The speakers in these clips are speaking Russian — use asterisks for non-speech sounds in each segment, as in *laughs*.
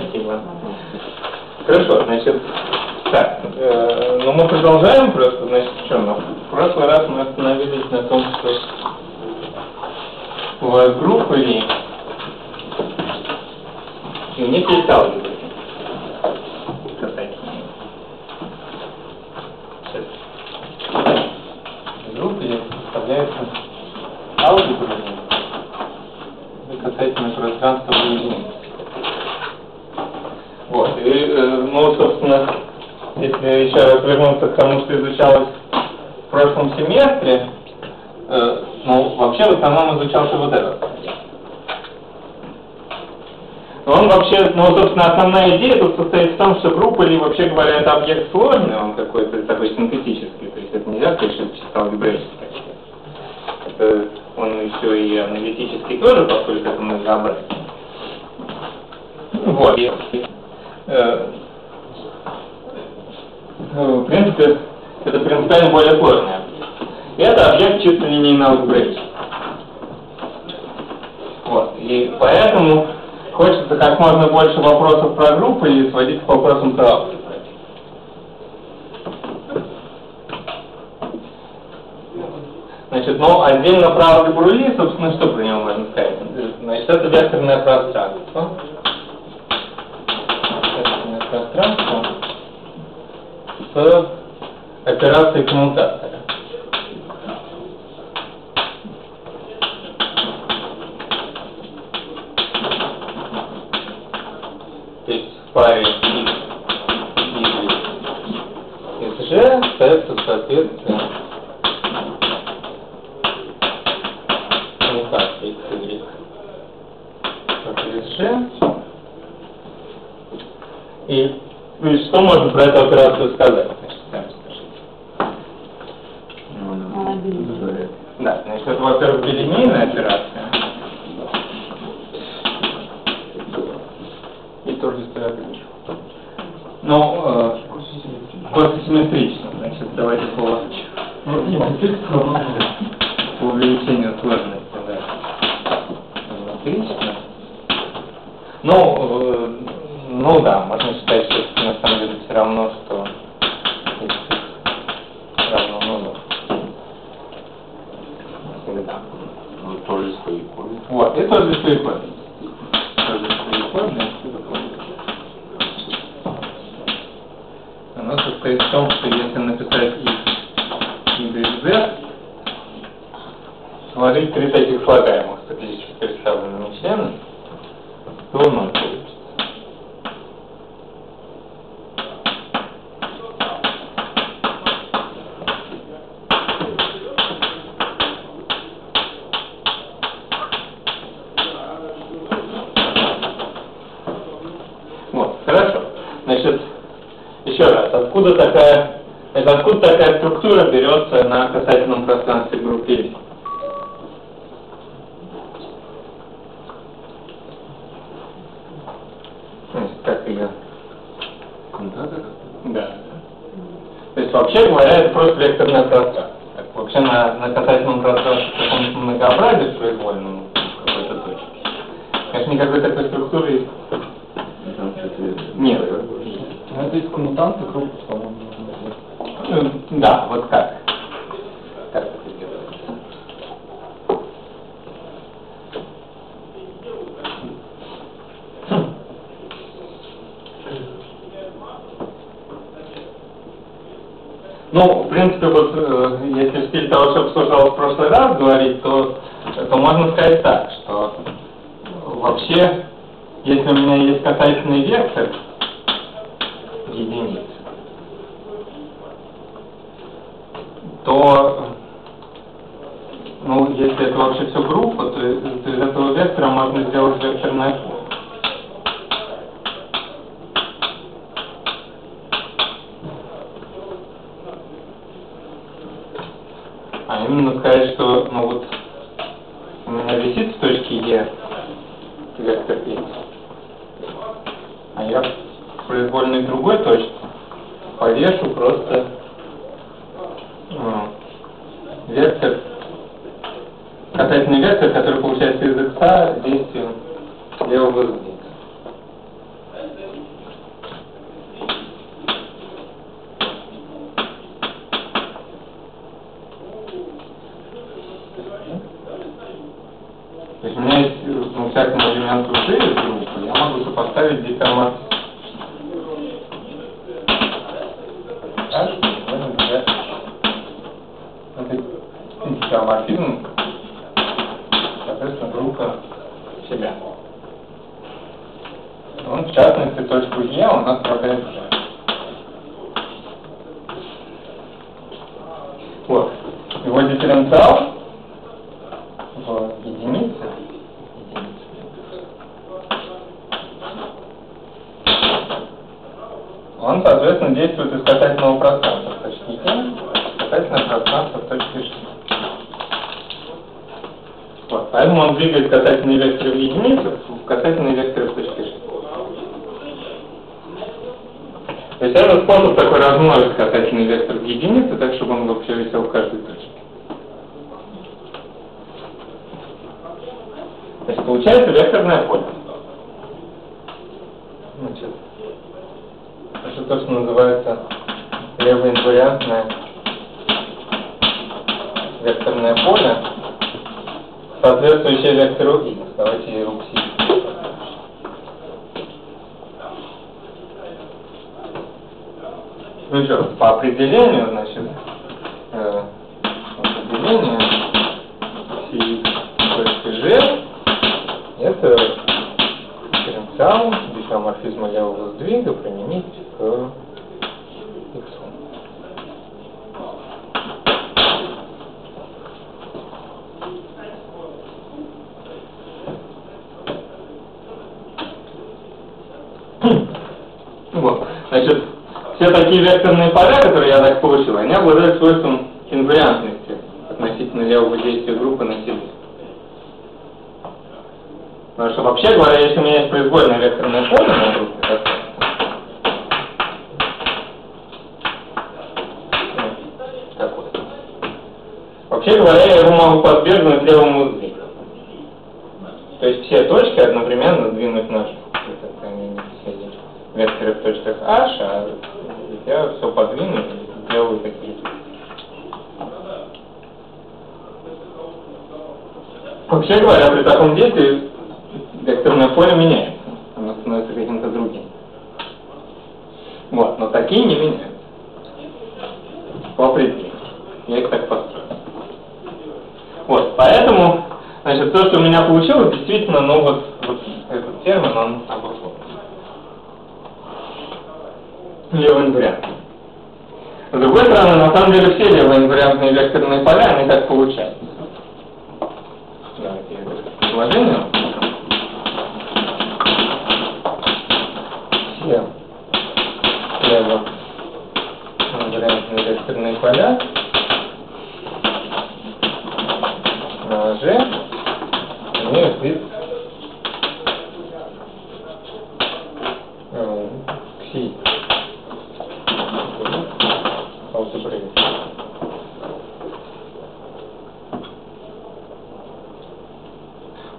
Спасибо. Хорошо, значит, так, э, ну мы продолжаем просто, значит, что, ну, в прошлый раз мы остановились на том, что бывают группы и, и у них есть алгебры. Касательные. Сейчас. Группы здесь представляются алгебрами касательно пространства единиц. Вот, и, э, ну, собственно, если еще раз вернуться к тому, что изучалось в прошлом семестре, э, ну, вообще изучался вот этот. Он вообще, ну, собственно, основная идея тут состоит в том, что группа, или вообще говоря, это объект сложный, он какой-то такой синтетический, то есть это нельзя сказать, что это чисто алгебраический. Это он еще и аналитический тоже, поскольку это многообразие. Вот. И, э, в принципе, это принципиально более сложное. Это объект чисто линейно алгебраический. Вот. И поэтому хочется как можно больше вопросов про группы и сводить к вопросам про. Значит, ну, отдельно про алгебру Ли, собственно, что про него можно сказать? Значит, это векторное пространство. Векторное пространство с операцией коммутатора. Касательный вектор единиц, то, ну, если это вообще все группа, то, то из этого вектора можно сделать векторное поле. А именно сказать, что, ну вот, у меня висит в точке Е вектор X, а я в другой точке повешу просто ну, вектор, касательный вектор, который получается из x действием левого сдвига.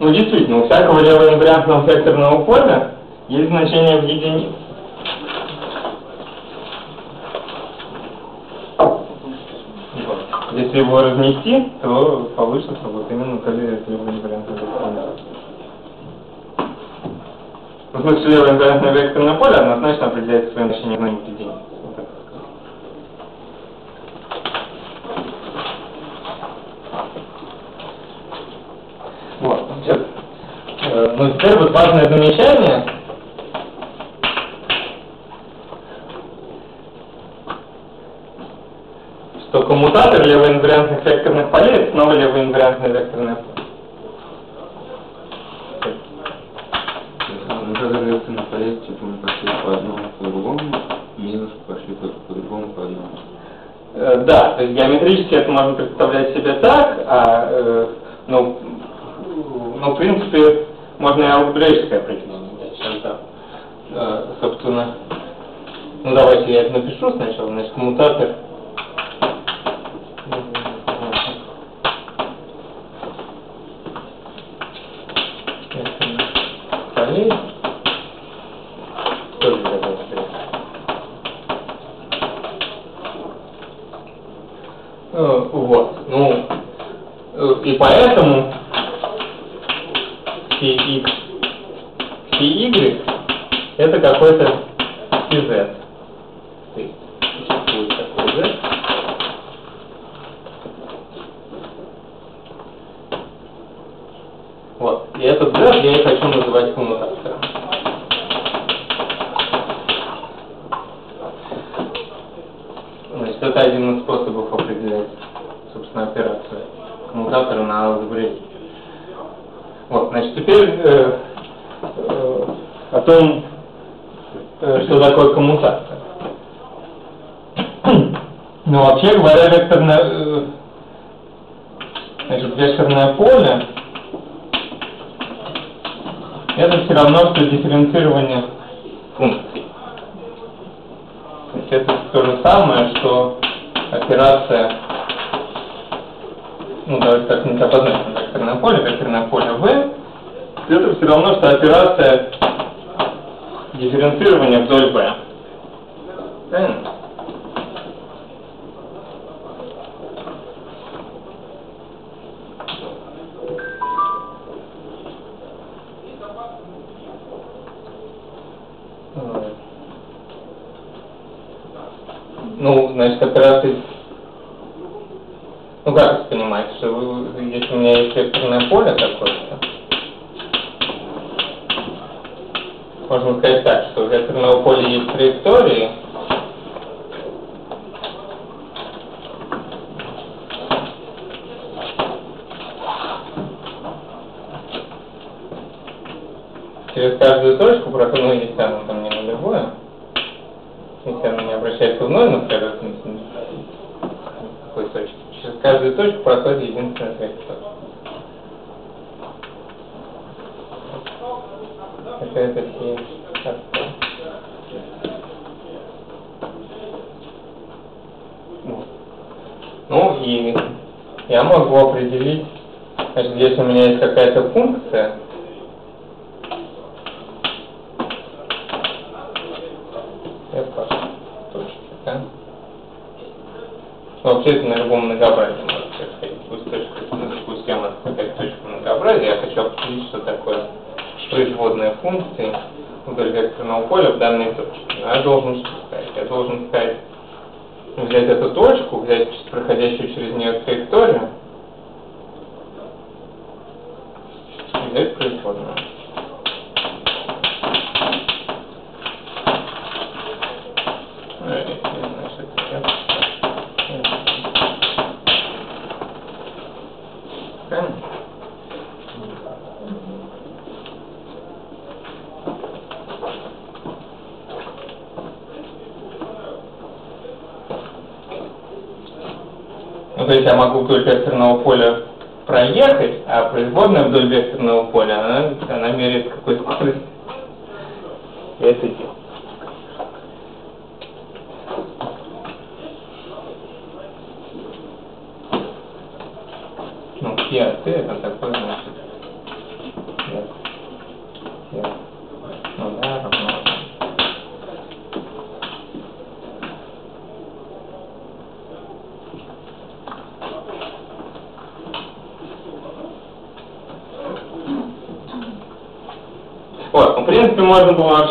Ну, действительно, у всякого левоимбриантного векторного поля есть значение в единице. Если его разнести, то получится вот именно коллега левоимбриантного секторного ну, поля. В смысле, левоимбриантное векторное поле однозначно определяет свое значение на единице. важное замечание. что коммутатор левоинвариантных векторных полей это снова левоинвариантное векторное поле. Коммутатор векторных полей, типа мы пошли по одному по другому, минус пошли по, другому по одному. Э, да, то есть геометрически это можно представлять себе так, а, э, ну, ну, в принципе, можно и алгебраическое определение дать. Это, э, собственно, ну давайте я это напишу сначала, значит, коммутатор этот, я должен сказать, я должен сказать, взять эту точку, взять проходящую через нее траекторию, взять производную. я могу вдоль векторного поля проехать, а производная вдоль векторного поля, она, она меряет какую-то скорость. Это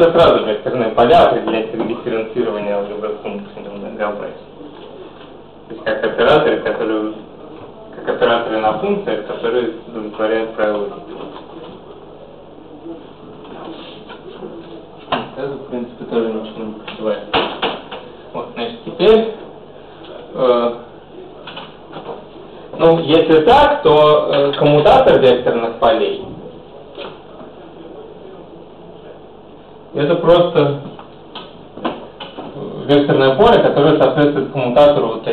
все сразу, блядь, стороны поля определять дифференцирование уже функции на ГБ. То есть как операторы, которые, как операторы на функциях, которые удовлетворяют правила. Это, в принципе, тоже ничего не поддевает. Вот, значит, теперь, э, ну, если так, то э, коммутатор векторных полей просто векторное поле, которое соответствует коммутатору вот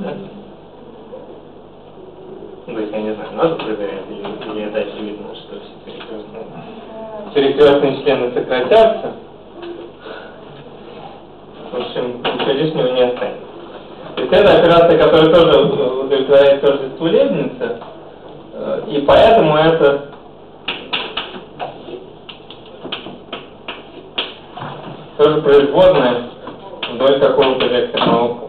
да? Ну, то есть, я не знаю, надо проверять, или, или это очевидно, что все перекрестные, перекрестные члены сократятся. В общем, ничего лишнего не останется. То есть это операция, которая тоже удовлетворяет тождеству Лейбница, э, и поэтому это тоже производная вдоль какого-то векторного.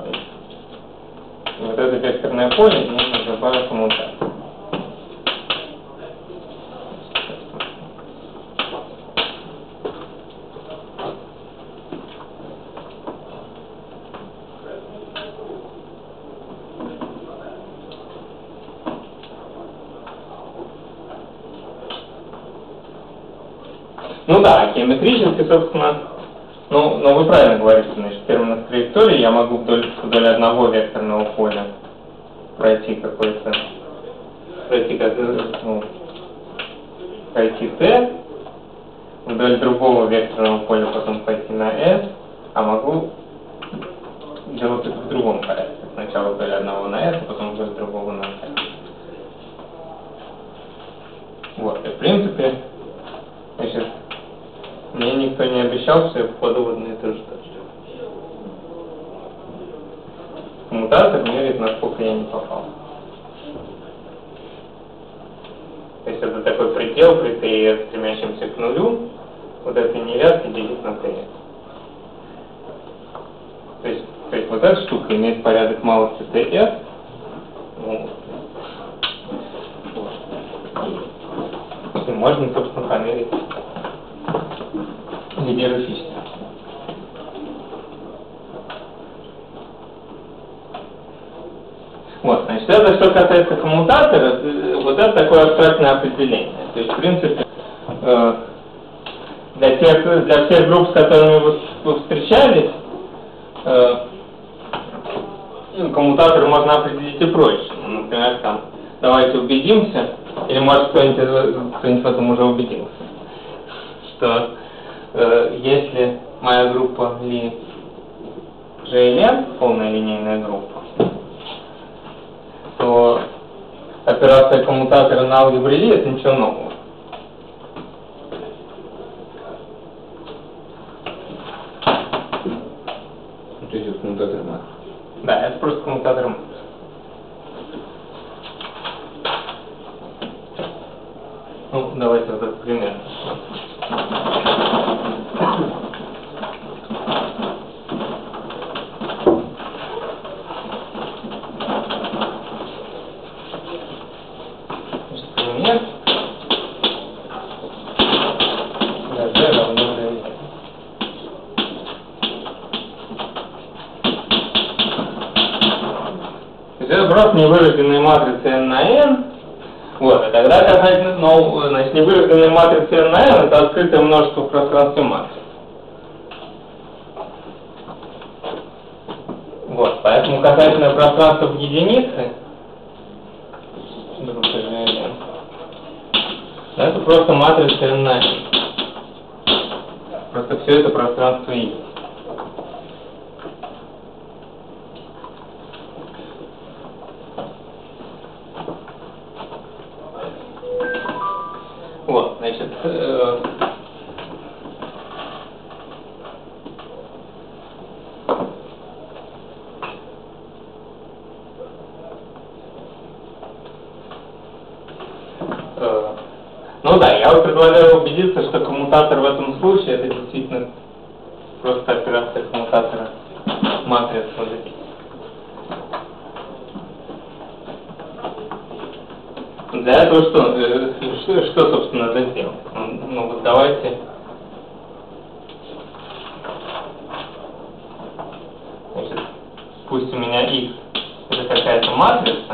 Вот это векторное поле мы называем коммутацией. Ну да, геометрически, собственно, ну, но вы правильно говорите, значит, в первой траектории я могу вдоль, вдоль одного векторного поля пройти какой-то, пройти как, ну, пройти t, вдоль другого векторного поля потом пойти на s, а могу делать это в другом порядке. Сначала вдоль одного на s, а потом вдоль другого на s. Вот, и в принципе, значит, никто не обещал, что я попаду в одно и то же точно. Коммутатор меряет, насколько я не попал. То есть это такой предел при TS, стремящемся к нулю, вот этой невязки делить на TS. То есть, то есть вот эта штука имеет порядок малости TS, ну, вот. И можно, собственно, померить лидирующийся. Значит, это что касается коммутатора, вот это такое абстрактное определение. То есть, в принципе, э, для, тех, для всех групп, с которыми вы встречались, э, ну, коммутатор можно определить и проще. Ну, например, там, давайте убедимся, или может кто-нибудь кто в этом уже убедился, что э, если моя группа Ли GLM, полная линейная группа, то операция коммутатора на Ли это ничего нового. Да этого что, э, что, что собственно, это сделать? Ну, вот давайте... Значит, пусть у меня x это какая-то матрица,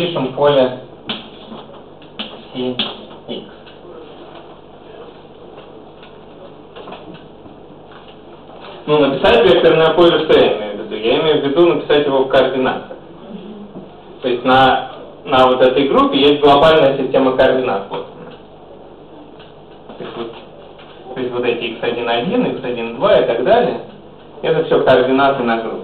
запишем поле CX. Ну, написать векторное поле, что я имею в виду? Я имею в виду написать его в координатах. То есть на, на вот этой группе есть глобальная система координат. То, есть вот, то есть вот эти x1,1, x1,2 и так далее. Это все координаты на группе.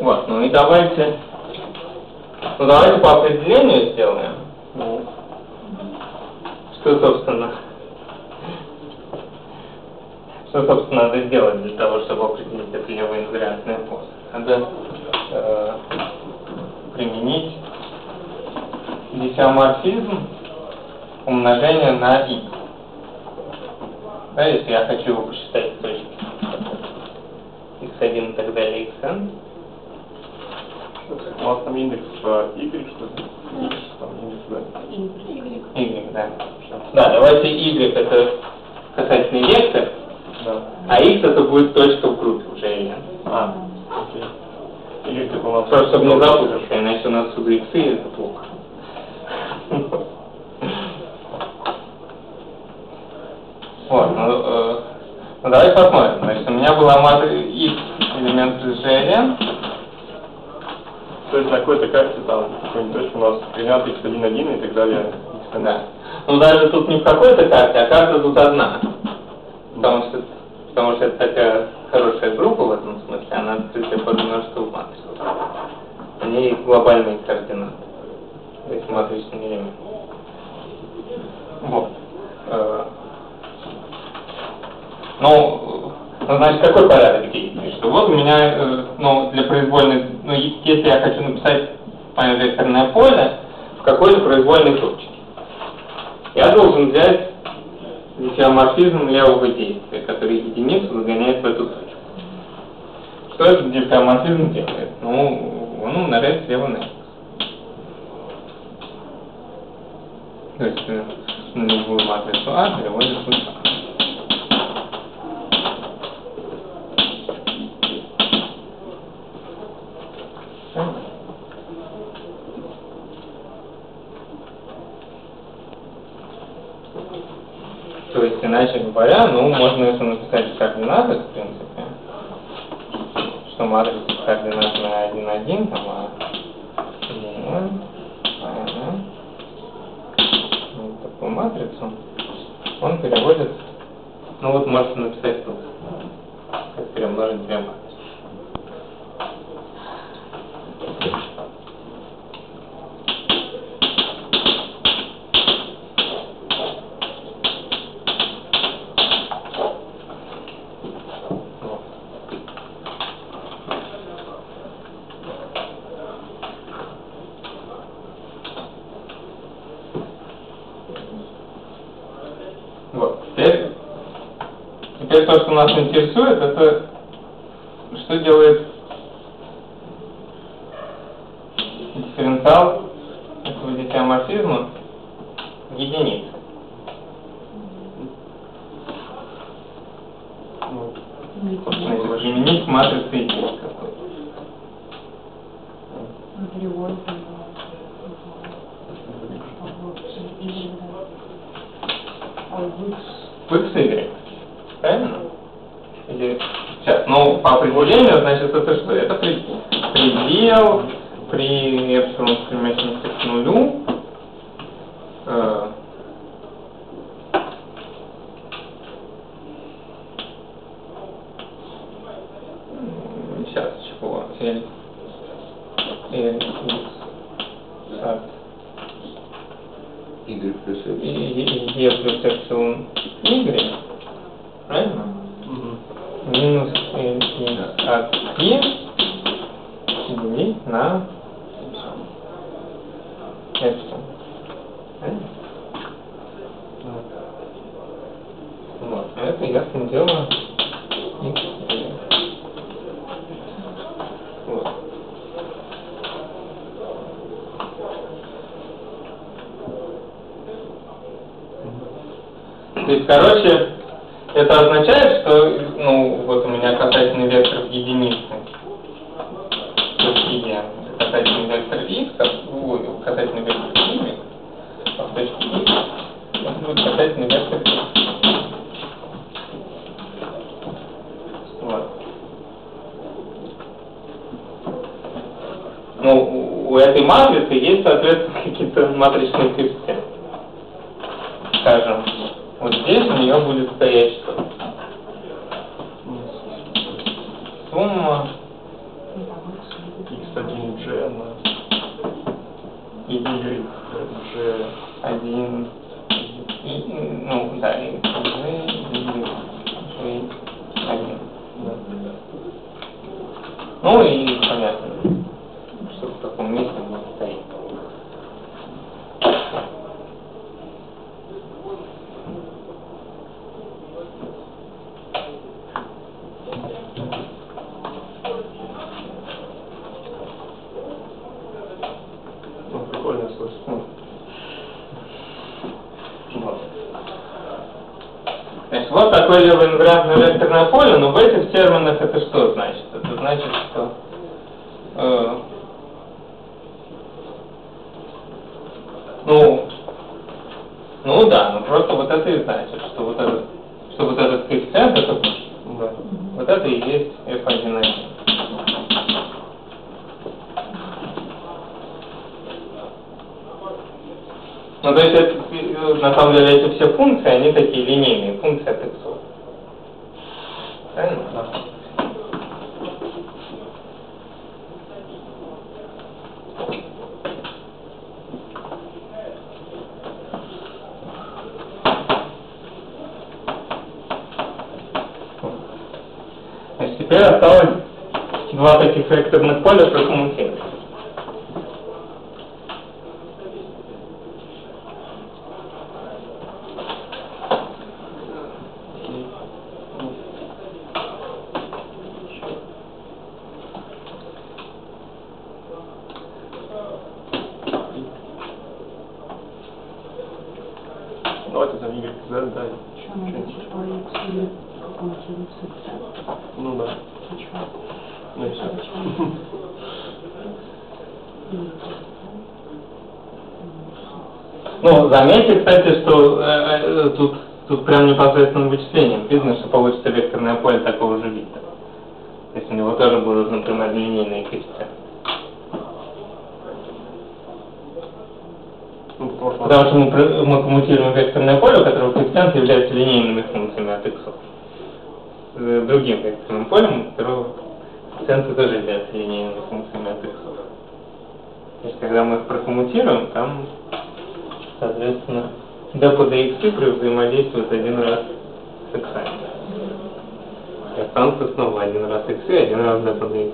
Вот, ну и давайте, ну давайте по определению сделаем. Что, собственно, что, собственно, надо сделать для того, чтобы определить это левоинвариантное поле? Надо э, применить дисиоморфизм умножения на i. Да, если я хочу посчитать в точке x1 и так далее, xn, у вас там индекс Y, что ли? X, там индекс, да? y, да. Да, давайте y это касательный вектор, Да. а x это будет точка в группе уже n. А, окей. Или типа у нас... Просто чтобы не запутаться, иначе у нас иксы, и это плохо. Вот, ну, э, ну давайте посмотрим. Значит, у меня была матрица x элемент GLN, То есть на какой-то карте там какой-нибудь точке у нас координаты x1,1 и так далее. да. Ну даже тут не в какой-то карте, а карта тут одна. Потому что, потому что это такая хорошая группа в этом смысле, она открытая под множество матрицу. У есть глобальные координаты. То есть матричный элемент. Вот. Э, Ну, ну, значит, какой порядок действий? Что вот у меня, э, ну, для произвольной, ну, если я хочу написать мое векторное поле в какой-то произвольной точке, я должен взять дифеоморфизм левого действия, который единицу загоняет в эту точку. Что этот дифеоморфизм делает? Ну, он умножает слева на. То есть э, на любую матрицу А переводит в А. То есть, иначе говоря, ну, можно это написать в координатах, в принципе, что матрица с координатами 1, 1, там, а 1, 0, а 1, вот такую матрицу, он переводит, ну вот можете написать тут, как перемножить две матрицы. Вот. Вот. Теперь, теперь то, что нас интересует, это что делает дифференциал этого дифеоморфизма в единице. Ну, Значит, заменить матрицей есть какой-то. В x, y. Правильно? Или сейчас, ну, по определению, значит, это что? Это при- предел при эпсилон стремящемся к нулю. э, м, Сейчас, чего? L, L, X, от Y плюс и, X. и, и e плюс эпсилон y, правильно? мгм. Минус L x от e делить на эпсилон. Правильно? Вот, а это ясно дело x, y. Вот. То есть, короче, это означает, что, ну, вот у меня касательный вектор в единице. Касательный вектор x, касательный вектор y, а в точке x это будет касательный вектор x. Вот. Ну, у этой матрицы есть, соответственно, *laughs* какие-то матричные коэффициенты. Линейные. Ну, потому что... Мы, мы коммутируем векторное поле, у которого коэффициенты являются линейными функциями от x. С другим векторным полем, у которого коэффициенты тоже являются линейными функциями от x. То есть, когда мы их прокоммутируем, там, соответственно, d по dx взаимодействуют один раз с x. Останутся снова один раз x и один раз d по dx.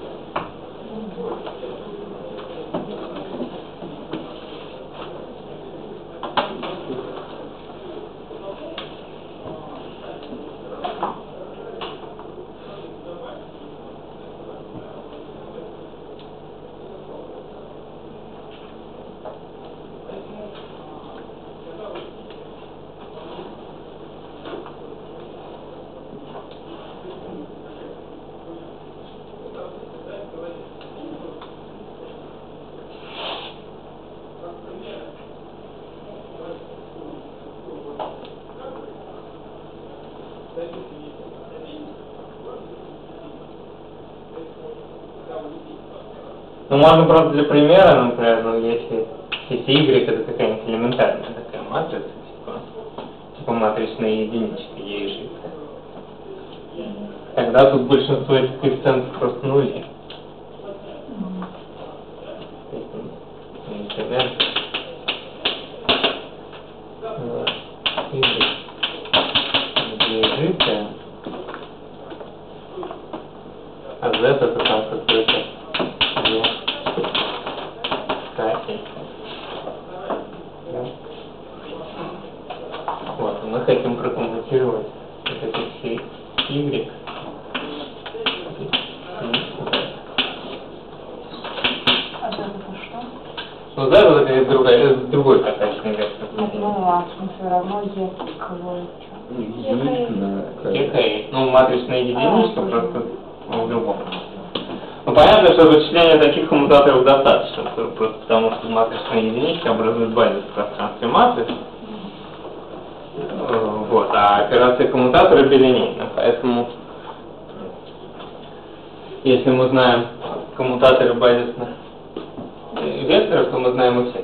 Ну, можно просто для примера, например, ну, если, если y это какая-нибудь элементарная такая матрица, типа, типа матричная единичка, e и ж, тогда тут большинство этих коэффициентов просто нули. То есть, ну, Например, э, y, где ж, а z это там какой-то две кафель. Да? Вот, и мы хотим прокоммутировать вот эти все y. А z это что? Ну, z это какая-то другая, другой катательный вектор. Нет, ну, а в смысле равно e кого Единичка на Кека и- Ну, матричная единичка А, просто ну, в любом. Ну, понятно, что вычисления таких коммутаторов достаточно, про- просто потому что матричная единичка образует базис в пространстве матриц. Э, Вот, а операция коммутатора билинейна, поэтому если мы знаем коммутаторы базисных векторов, то мы знаем и все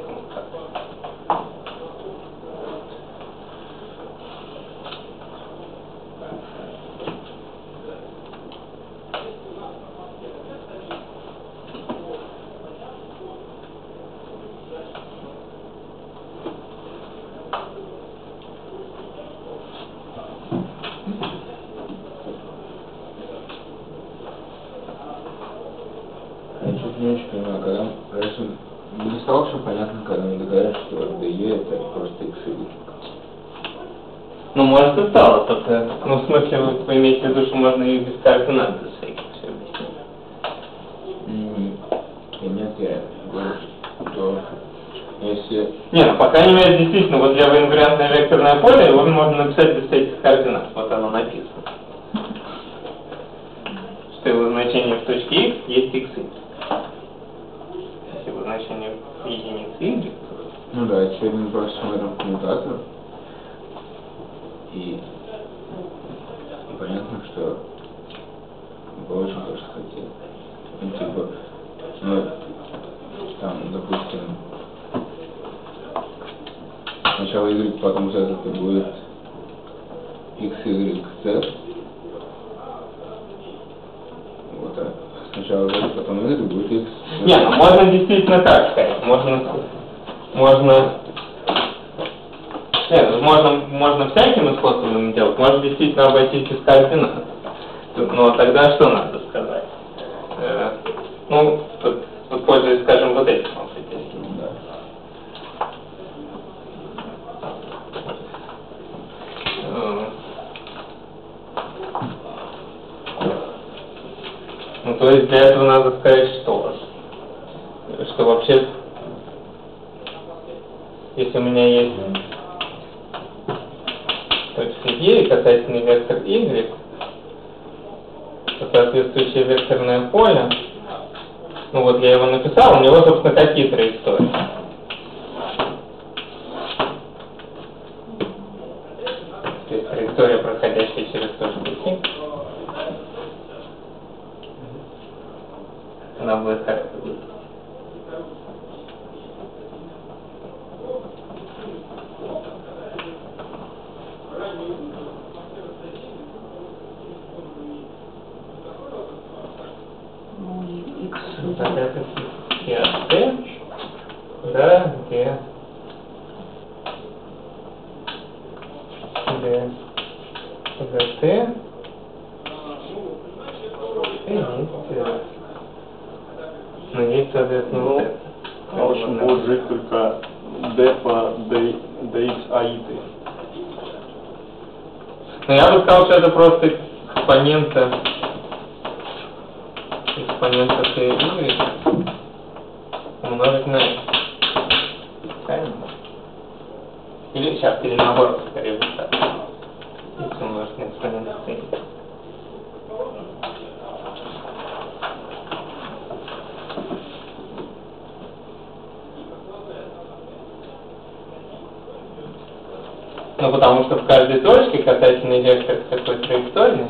На ней соответственно, ну, в общем, будет жить только депа DXAIT. Но я бы сказал, что это просто экспонента, экспонента ты выведешь умножить на Или сейчас, или наоборот, скорее вот так. X умножить на экспонента ты. Ну, потому что в каждой точке касательный вектор такой траекторный.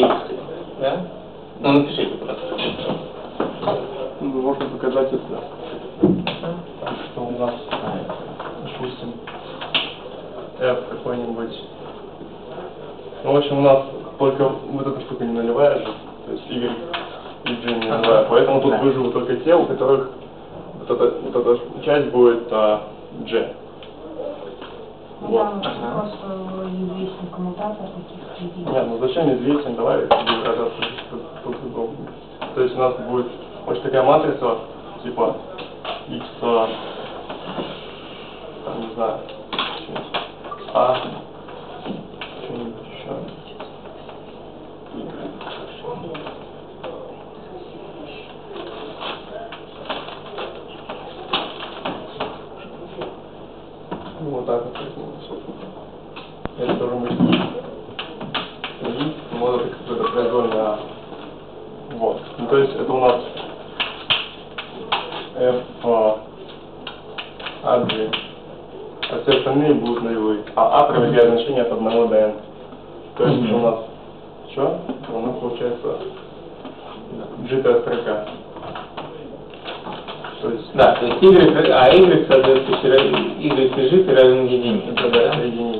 X. Да? Ну напишите просто. Можно показать это. Так что у нас, допустим, F какой-нибудь. Ну, в общем, у нас только вот эта штука не же, то есть Y и G не нулевая, поэтому тут выживут только те, у которых вот эта, вот эта часть будет а, G. Да, Ага. просто известный коммутатор таких единиц. Нет, ну зачем известен, давай это будет выражаться удобнее. То есть у нас будет очень такая матрица, типа x, а, там, не знаю, а, что-нибудь еще. Ну, Вот так вот. Это быть и вот это какое-то произвольное А. Вот. Ну, то есть это у нас F а, А2. А все остальные будут нулевые. А А проверяет значение от 1 до n. То есть Мгм. у нас что? У нас получается G строка. То есть Да, то есть y, а y соответствующий ра- y и g равен единице, да? да, единиц.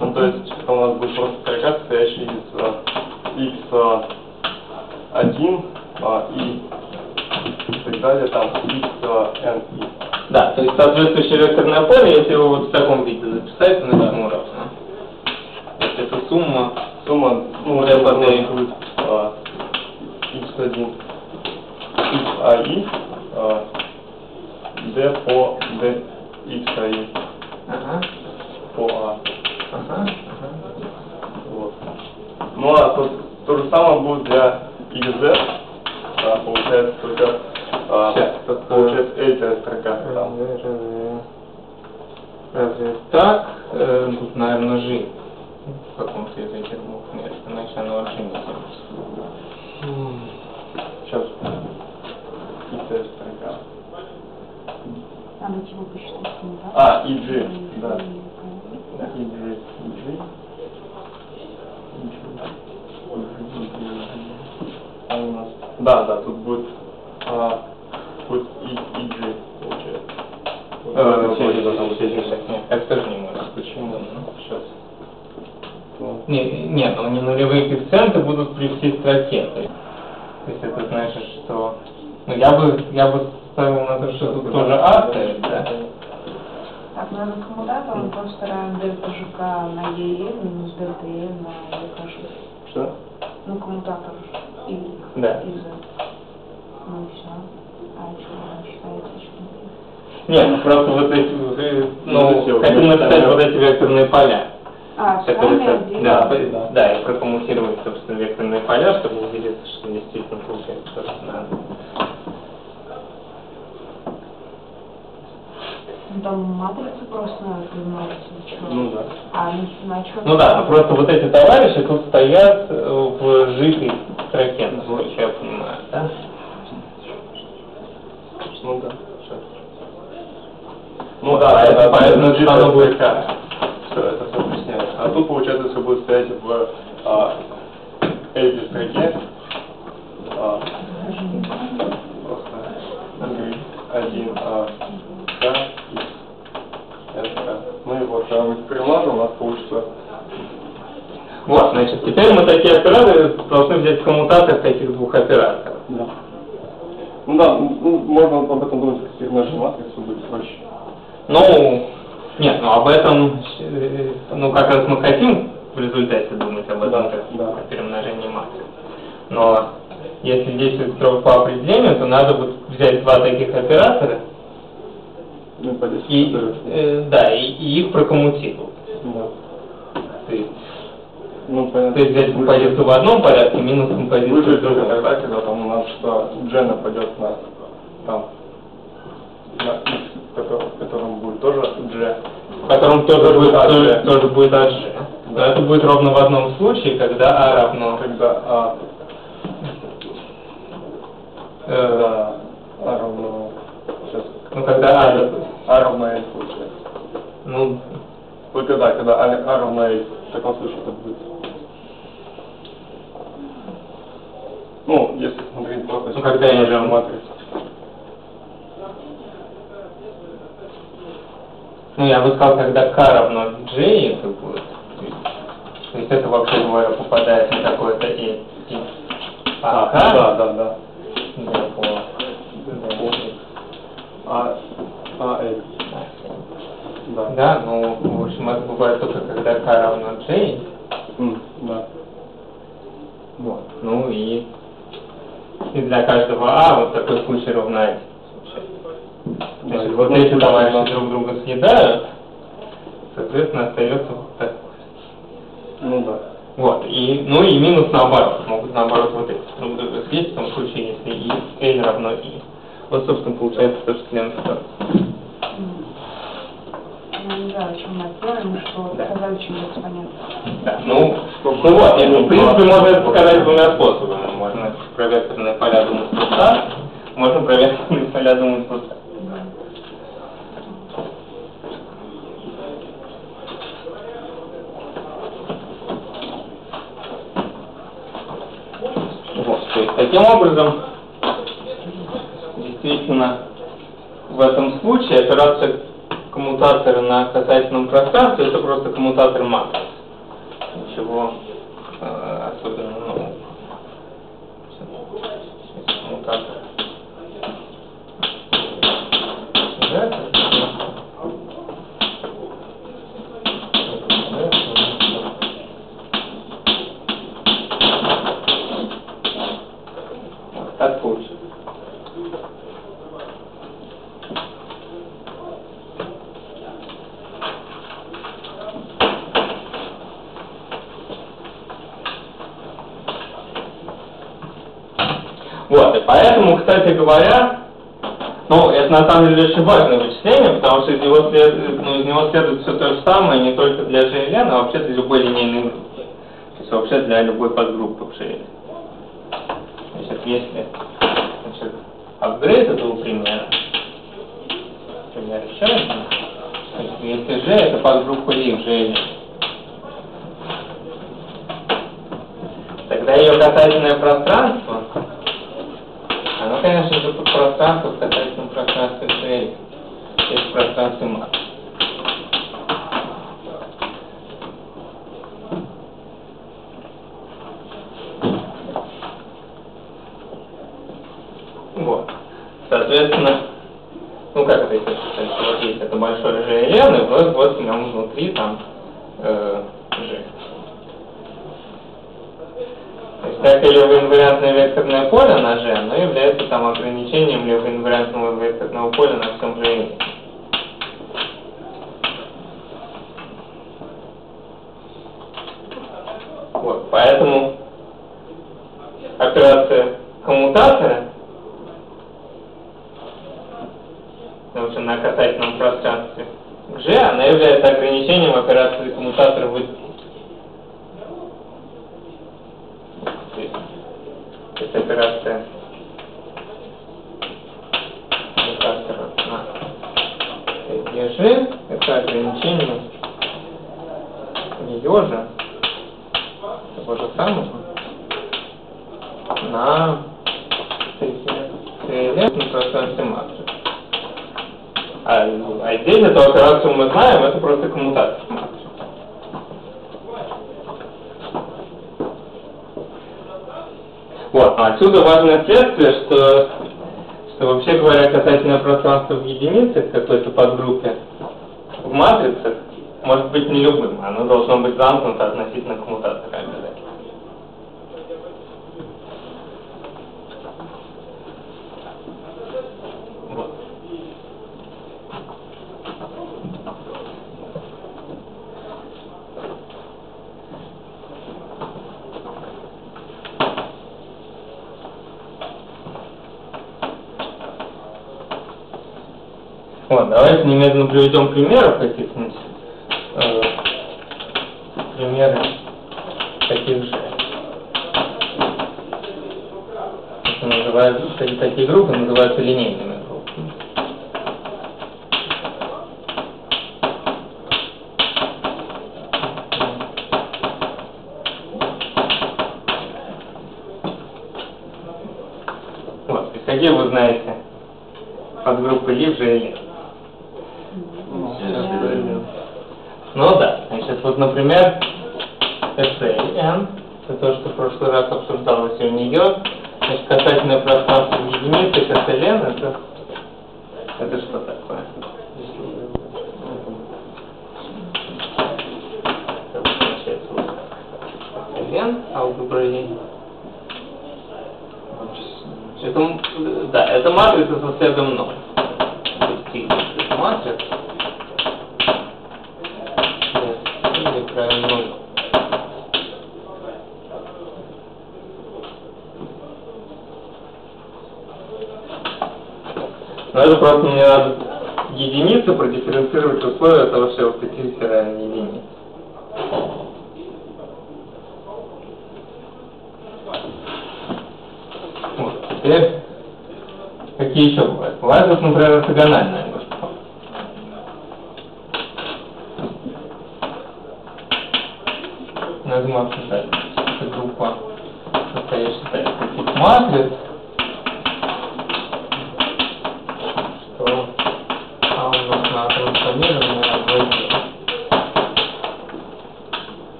Ну, то есть это у нас будет просто строка, состоящая из а, x а, 1 а, и так далее, там x а, n и. Да, то есть соответствующее векторное поле, если его вот в таком виде записать, на чему равно? То есть это сумма, Сумма, ну, нас D. будет а, x1, xai, а, d по d xai ага, по a. ага, ага. Вот. Ну а то, то же самое будет для XZ, а, получается только а, тут, получается эта строка там. Разве, разве, так? Э, тут, наверное, жи. В каком-то этих двух мест, иначе оно вообще не делается. Сейчас. эта строка. Надо чего посчитать коммутатор. А, и G, да. Да. Да, да, тут будет, а, будет и, и G, получается. Вот Э, это все, все, все, все, все, нет, тоже не может. Почему? Сейчас. Не, не, ну не нулевые коэффициенты будут при всей строке. То есть, то есть это значит, что... Ну я бы, я бы ставил на то, что тут тоже А стоит, да? Так, ну этот коммутатор, он просто равен дельта ЖК на ЕЕ минус дельта Е на ЕКЖ. Что? Ну, коммутатор Y Да. и Z. Ну и все. А что он считается, что Нет, ну просто вот эти, э, Ну, ну, хотим векторные. написать вот эти векторные поля. А, которые, сами отдельно? да, Да, да, да. да, и прокоммутировать, собственно, векторные поля, чтобы убедиться, что действительно получается то, что надо. Ну, Там матрицы просто надо признать. Ну да. А на, на чем? Ну да, ну просто вот эти товарищи тут стоят э, в житой строке, насколько я понимаю, да? Ну да. Ну да, поэтому, поэтому это оно будет как. Все, это все объясняет. А тут, получается, все будет стоять в а, этой строке. А, просто один а, К, X, S, К. Ну и вот, а мы приложим, у нас получится Вот, значит, теперь мы такие операторы должны взять в коммутациях этих двух операторов. Да. Ну да, ну, можно об этом думать, как в нашей матрице будет проще. Ну, нет, ну об этом, э, ну как раз мы хотим в результате думать об этом, Да, как да. о перемножении матриц. Но если действовать строго по определению, то надо вот взять два таких оператора Ну, по 10 и, э, да, и, и их прокоммутировать. Да. То есть, Ну, понятно. то есть взять композицию в одном порядке, минус композицию в Выжить только другом. тогда, когда там у нас что G нападет на там на X, в котором, в котором будет тоже G. в котором тоже будет, тоже, тоже будет AG. Но это будет ровно в одном случае, когда А равно Когда А, э, да, А равно ну когда А, А равно L получается. ну Только да, когда А, а равно L, в таком случае это будет. Ну, если смотреть просто Ну, когда я же- матрицу. Ну, я бы сказал, когда k равно j, это будет. То есть, то есть это, вообще говоря, попадает на какое-то и а, А, k, да, да, да. да, по, А, А, L. Да. да, ну, в общем, это бывает только когда k равно j, да. вот, ну и, и для каждого а вот такой случай ровно один. Значит, Да, вот ну, эти да, товарищи да. друг друга съедают, соответственно, остается вот такой. Ну да. Вот, и, ну и минус наоборот, могут наоборот вот эти друг друга съесть, в том случае, если и n равно i. Вот, собственно, получается то, что Лена сказала. Не знаю, о чем мы делаем, что Да. сказали, чем это понятно. Да, ну, ну вот, в принципе, можно это показать двумя способами. Можно про векторные поля думать так, можно про векторные *laughs* поля думать так. Вот, то есть таким образом, действительно, в этом случае операция коммутатора на касательном пространстве это просто коммутатор матриц. Ничего э, особенно нового. Сейчас коммутатор. Так получится. Вот, и поэтому, кстати говоря, ну, это на самом деле очень важное вычисление, потому что из него следует, ну, из него следует все то же самое не только для GLN, а вообще для любой линейной группы. То есть вообще для любой подгруппы в GLN. Значит, если значит, апгрейд этого примера, пример еще один, если G это подгруппа I в GLN, тогда ее касательное пространство оно, конечно же, тут пространство в касательном пространстве Шерри, то есть в пространстве Макс. Вот. Соответственно, ну как это если вот есть это большое GLN, и вот, вот в нем внутри там э, Так и левоинвариантное векторное поле на G, оно является там ограничением левоинвариантного векторного поля на всем плане. Вот, поэтому операция коммутатора, коммутация на касательном пространстве G, она является ограничением операции коммутатора в То есть операция. Индикатора на EG это ограничение. Ее же Отсюда важное следствие, что, что вообще говоря, касательно пространства в единицах, какой-то подгруппе, в матрицах может быть не любым, оно должно быть замкнуто относительно к приведем примеров этих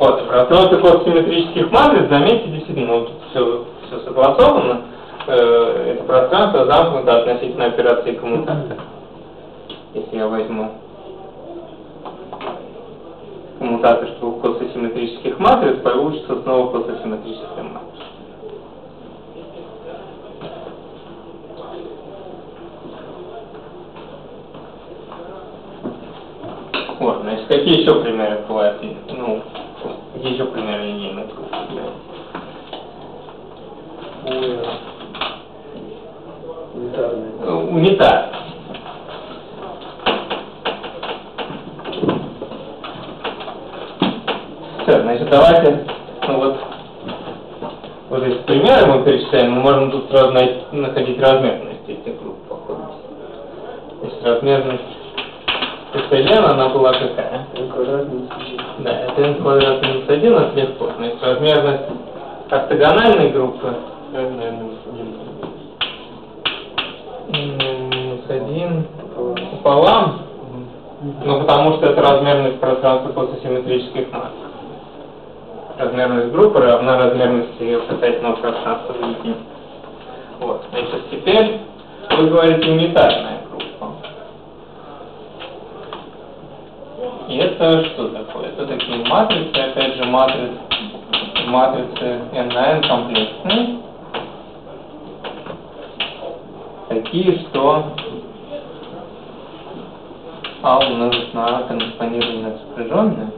фотограф. Но вот симметрических матриц, заметьте, действительно, вот тут все, все согласовано. Э, это пространство замкнуто относительно операции коммутации. Если я возьму коммутатор двух кососимметрических матриц, получится снова кососимметрическая матрица. Вот, значит, какие еще примеры бывают? Линейных групп бывают? Унитарные. Э, Унитар. Все, значит, давайте, ну вот, вот эти примеры мы перечисляем, мы можем тут сразу находить размерность этих групп, походу. Значит, размерность Селен, она была какая? N квадрат минус один. Да, это n квадрат минус 1, это легко. Значит, размерность ортогональной группы наверное, минус один. м, минус 1 пополам, ну потому что это размерность пространства после симметрических масс. Размерность группы равна размерности ее касательного пространства в единице. Вот, значит, теперь вы говорите унитарная группа. И это что такое? Это такие матрицы, опять же, матрицы, матрицы n на n комплексные. Такие, что А умножить на А корреспондированное сопряженное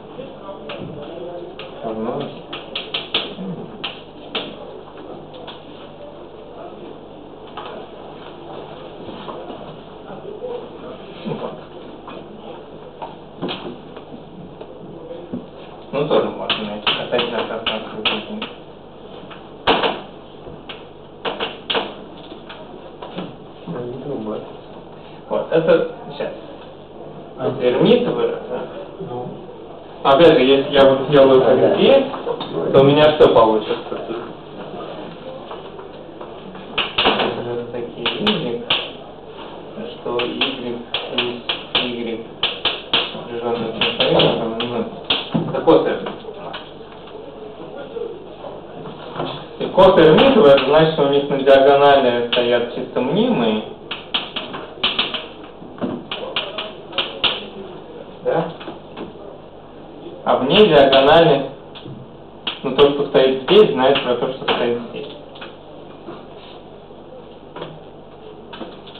равно вот. Ну, тоже можно найти касательно пространства единицы. Да, не трубы. Вот, это сейчас. Эрмитовый, да. Ну, Же, если я вот сделаю как здесь, то у меня что получится? Это такие y, что y плюс y симфонизмом, ну, это косвенная И косвенная это значит, что у них на диагонали стоят чисто мнимые, да? А вне диагонали, ну то, что стоит здесь, знает про то, что стоит здесь.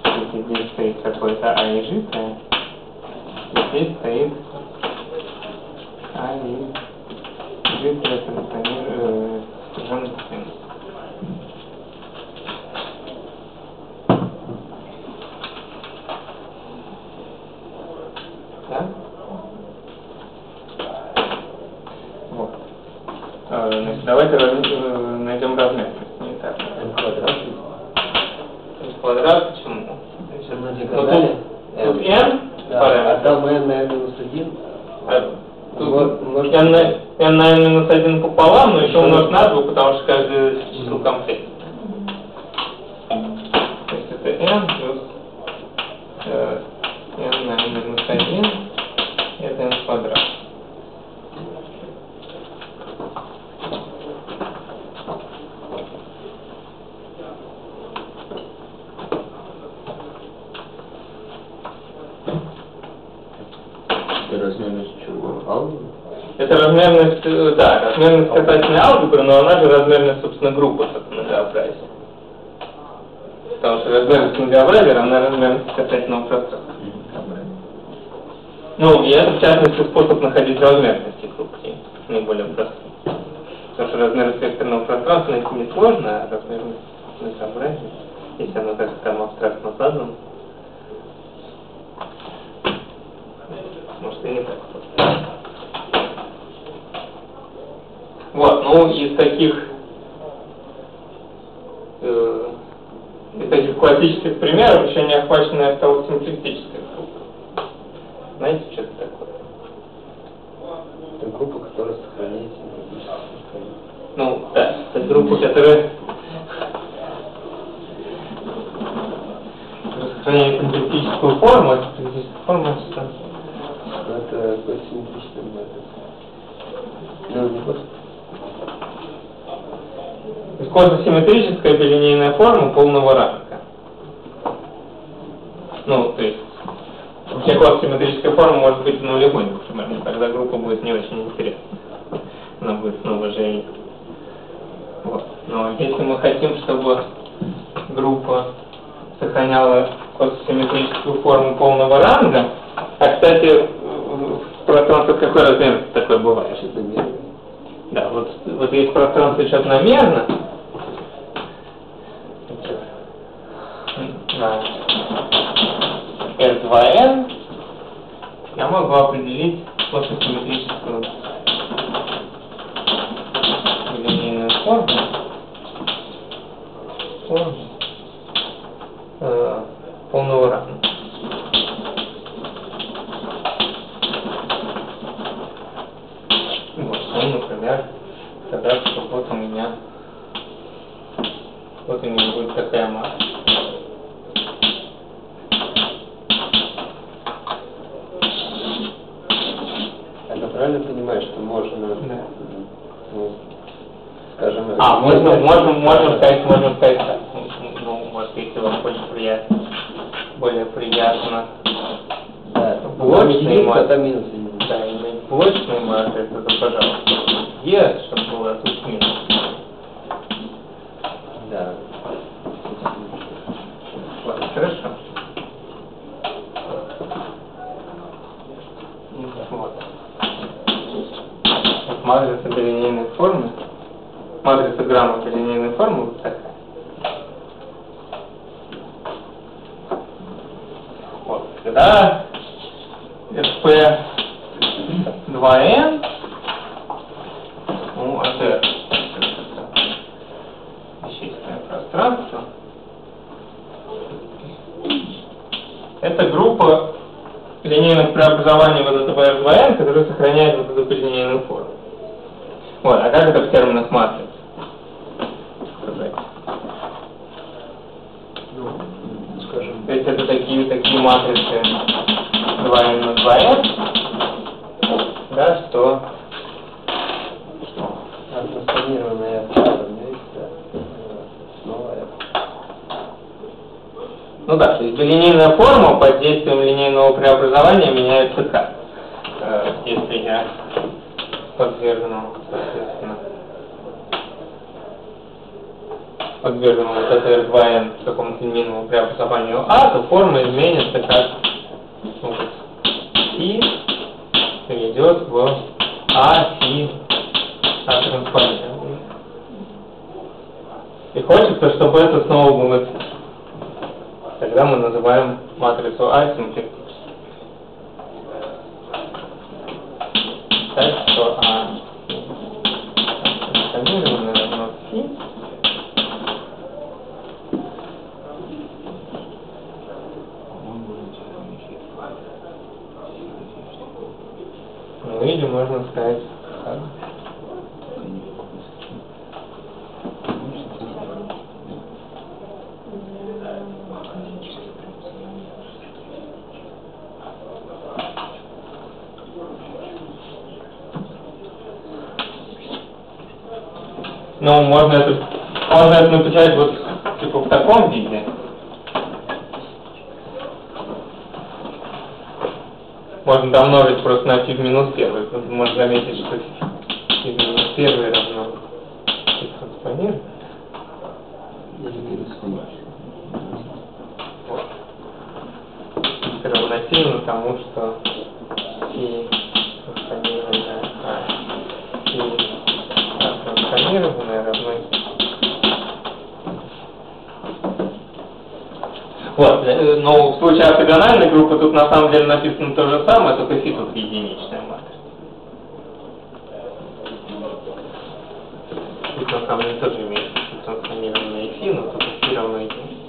Если здесь стоит какой-то А и жидкое, то здесь стоит А и жидкое транспонир- сопряженное с Да? Вот. А, Значит, давайте раз- э, найдем размерность унитарную. N квадрат. n квадрат почему? Значит, На ну, диагонали. тут, тут n Да, а параметр. там N на N минус один. А тут Вот, может- n, на, n на n минус 1 пополам, но еще умножить на 2, потому что каждое число комплект. То есть это n плюс э, n на n минус 1, это n квадрат. Это размерность чего? Алгебры? Это размерность, э, да, размерность касательной алгебры, но она же размерность, собственно, группы от многообразия. Потому что размерность многообразия равна размерности касательного пространства. Ну, и это, в частности, находить размерности группы, наиболее простой. Потому что размерность векторного пространства найти несложно, а размерность многообразия, если оно так там абстрактно задано, может и не так. Вот, ну из таких э, из таких классических примеров еще не охваченная осталась симплистическая группа. Знаете, что это такое? Это группа, которая сохраняет симметрическую сторону. Ну, да, это группа, которая сохраняет симплистическую форму, а симплистическая форма что? Это метод. Ну, не просто. То есть квазисимметрическая билинейная форма полного ранга. Ну, то есть вообще квазисимметрическая форма может быть нулевой, например, тогда группа будет не очень интересна. Она будет снова же Вот. Но если мы хотим, чтобы группа сохраняла квазисимметрическую форму полного ранга, а, кстати, в- пространство какой размер такое бывает? Да, вот, вот есть пространство четномерно. На S2N я могу определить плоскосимметрическую линейную форму. Форму э, полного равенства. Вот, ну, например, что вот у меня, вот у меня будет такая масса. Это правильно понимаешь, что можно, Да. Скажем... А, можно, можно, можно сказать, можно сказать так. Ну, Ну, вот если вам более приятно, более приятно, Да, Блочный мат. там минус да, иметь блочную матрицу, то, пожалуйста, Е, чтобы было тут минус. Да. Вот, хорошо. Вот. Вот матрица билинейной формы, матрица грамма билинейной формы вот такая. Вот, когда SP 2N, ну, это вещественное пространство, это группа линейных преобразований вот этого R2N, которые сохраняют вот эту линейную форму. Вот, а как это в терминах матриц? Сказать. Ну, скажем, То есть это такие, такие матрицы 2n на 2n, да, что Трансформированная. Ну да, то есть линейная форма под действием линейного преобразования меняется как? Э, если я подвергну, соответственно, подвергну вот это R2N какому-то линейному преобразованию А, то форма изменится как ну, и перейдет в А, Фи, А трансформированный. И хочется, чтобы это снова было. Тогда мы называем матрицу А симплектической. Так что А трансформированное равно Фи. Ну или можно сказать. Ну, можно это, можно это написать вот типа в таком виде. Можно домножить просто на фи в минус первый. Можно заметить, что фи в минус первый равно фи транспонировать. Вот. Это равносильно тому, что но в случае ортогональной группы тут на самом деле написано то же самое, только фи тут единичная матрица. Тут на самом деле тоже имеется фи трансформированное фи, но тут фи равно единице.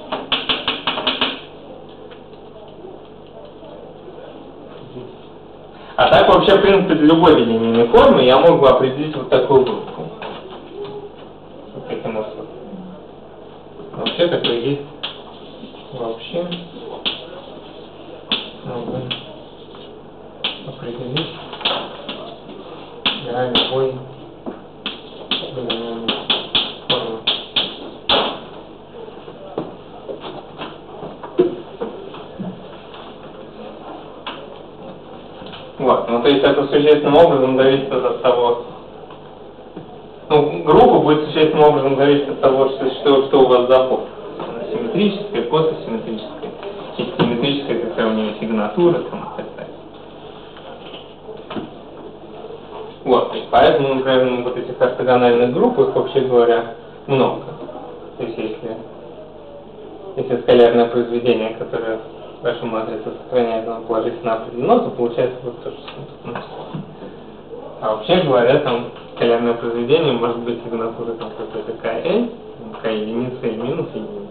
А так вообще, в принципе, для любой линейной формы я мог бы определить вот такую группу. существенным образом зависит от того, ну, группа будет существенным образом зависеть от того, что, что, что у вас за. Симметрическая, кососимметрическая, и симметрическая, какая у нее сигнатура, там, и так далее. Вот, то поэтому, например, ну, вот этих ортогональных групп, их, вообще говоря, много. То есть если, если скалярное произведение, которое вашу матрицу сохраняет, оно положительно определено, то получается вот то, что Вообще говоря, там скалярное произведение может быть сигнатура там какой-то КЛ, К единица и минус единица.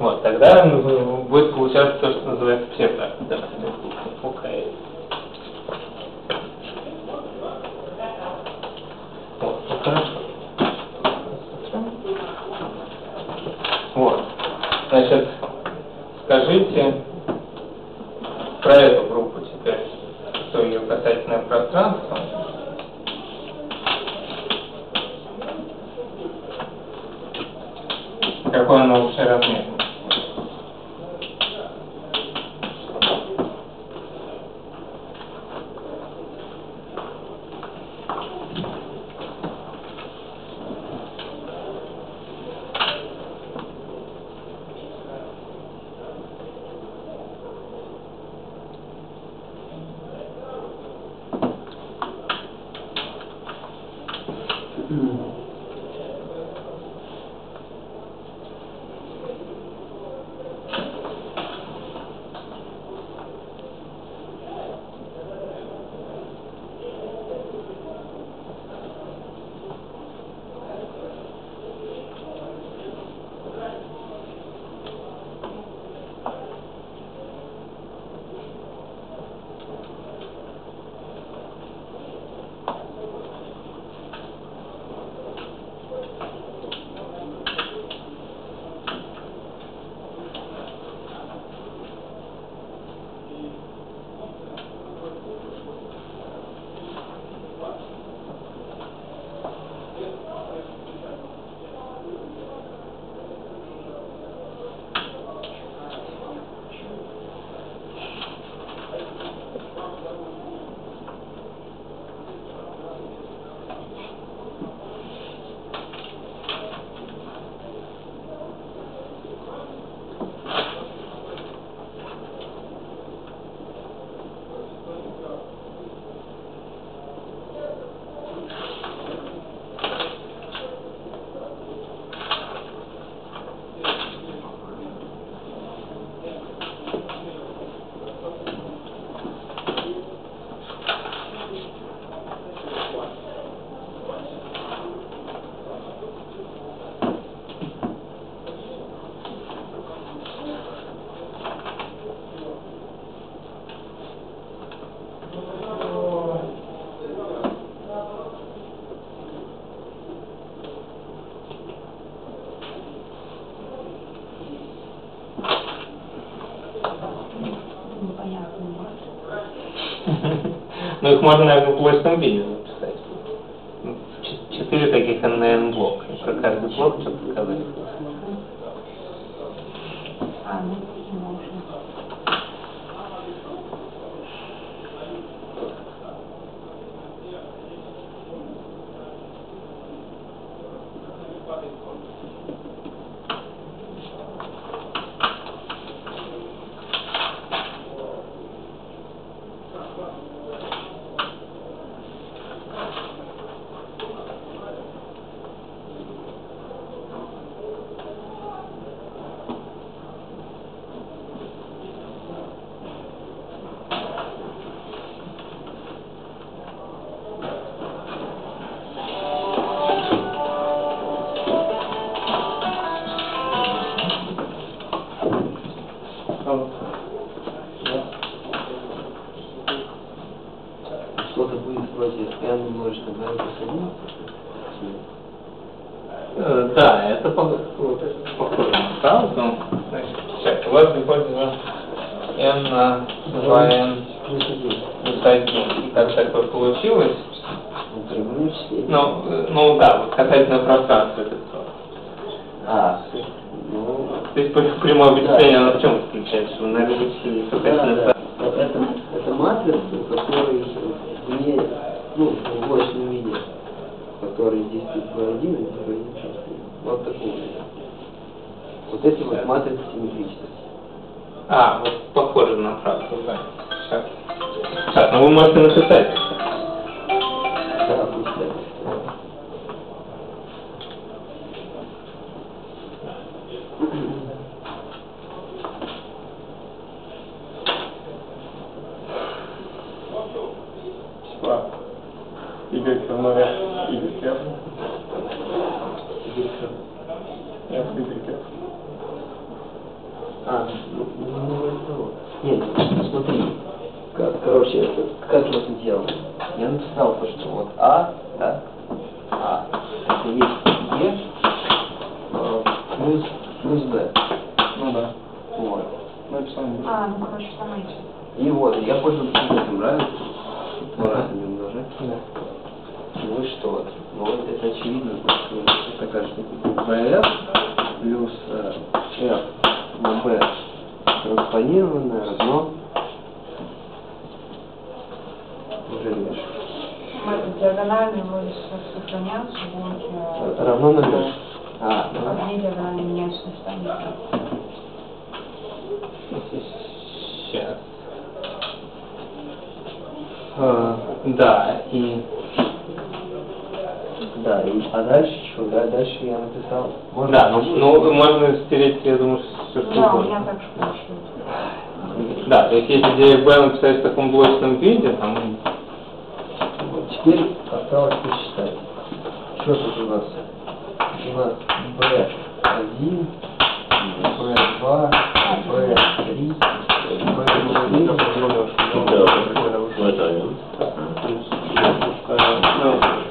Вот, тогда будет получаться то, что называется псевдоактор. eu que mando né, no Plus também. Теперь осталось посчитать. Что тут у нас? У нас B1, B2, B3, B4.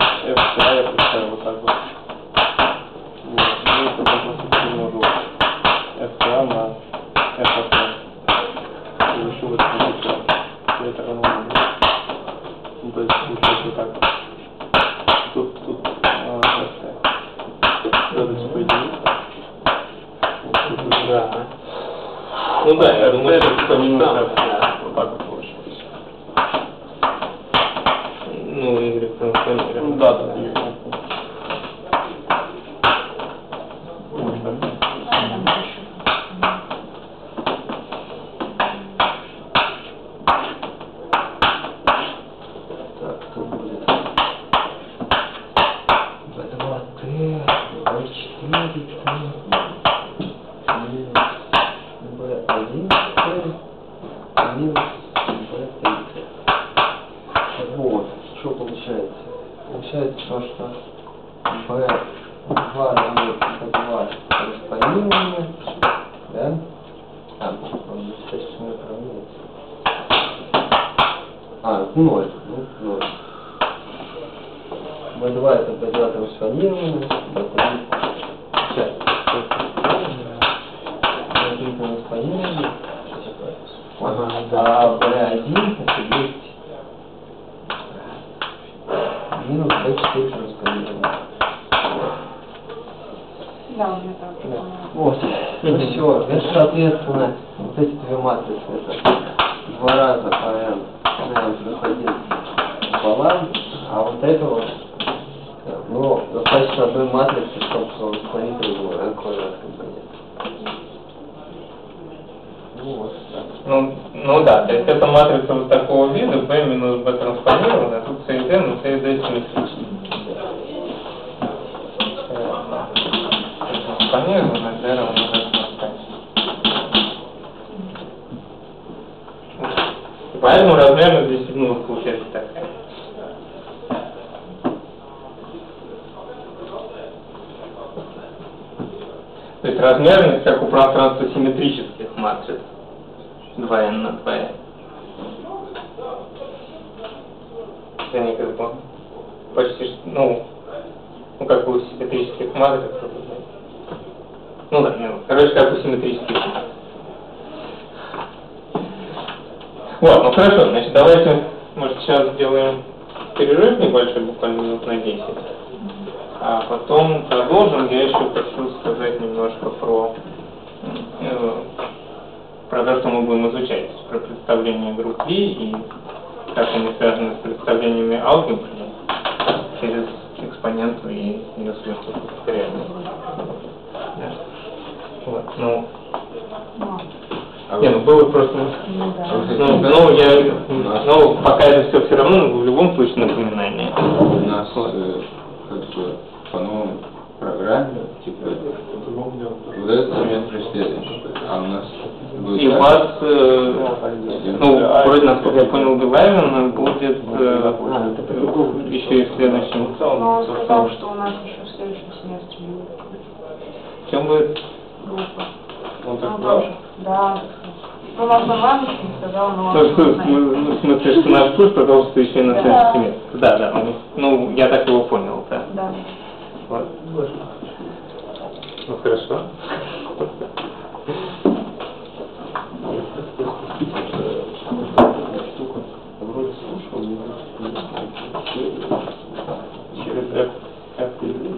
Или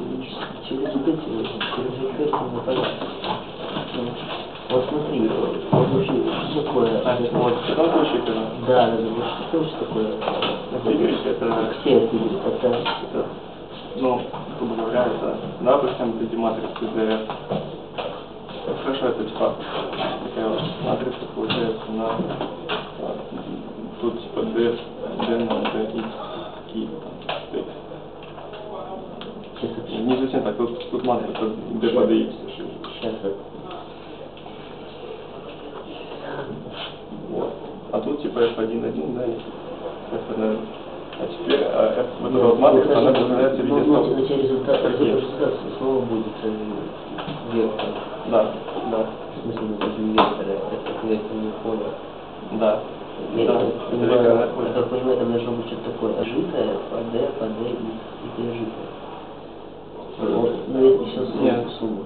через вот вот. Вот смотри, вот вообще, что такое? А, вот, в этом случае, когда Да, да, да, вот что это такое? Это, Все это, это, это, ну, грубо говоря, это, допустим, эти матрицы DF. Ну, Хорошо, это типа такая вот матрица получается на а, тут типа D, D на и D. сейчас это, Не совсем так, тут, тут матрица D по DX. сейчас. Вот. А тут типа F1.1, да, и F1. Матрица, она представляется в Ну, виде ну, стоп. значит, результат, результат снова будет э, вектор. Да, да, В смысле, ну, даже не вектор, а это векторное поле. да. Да, это понимаю, там должно быть что-то такое по D, по D и, и T житое. Вот, Ну, это Нет. сумма.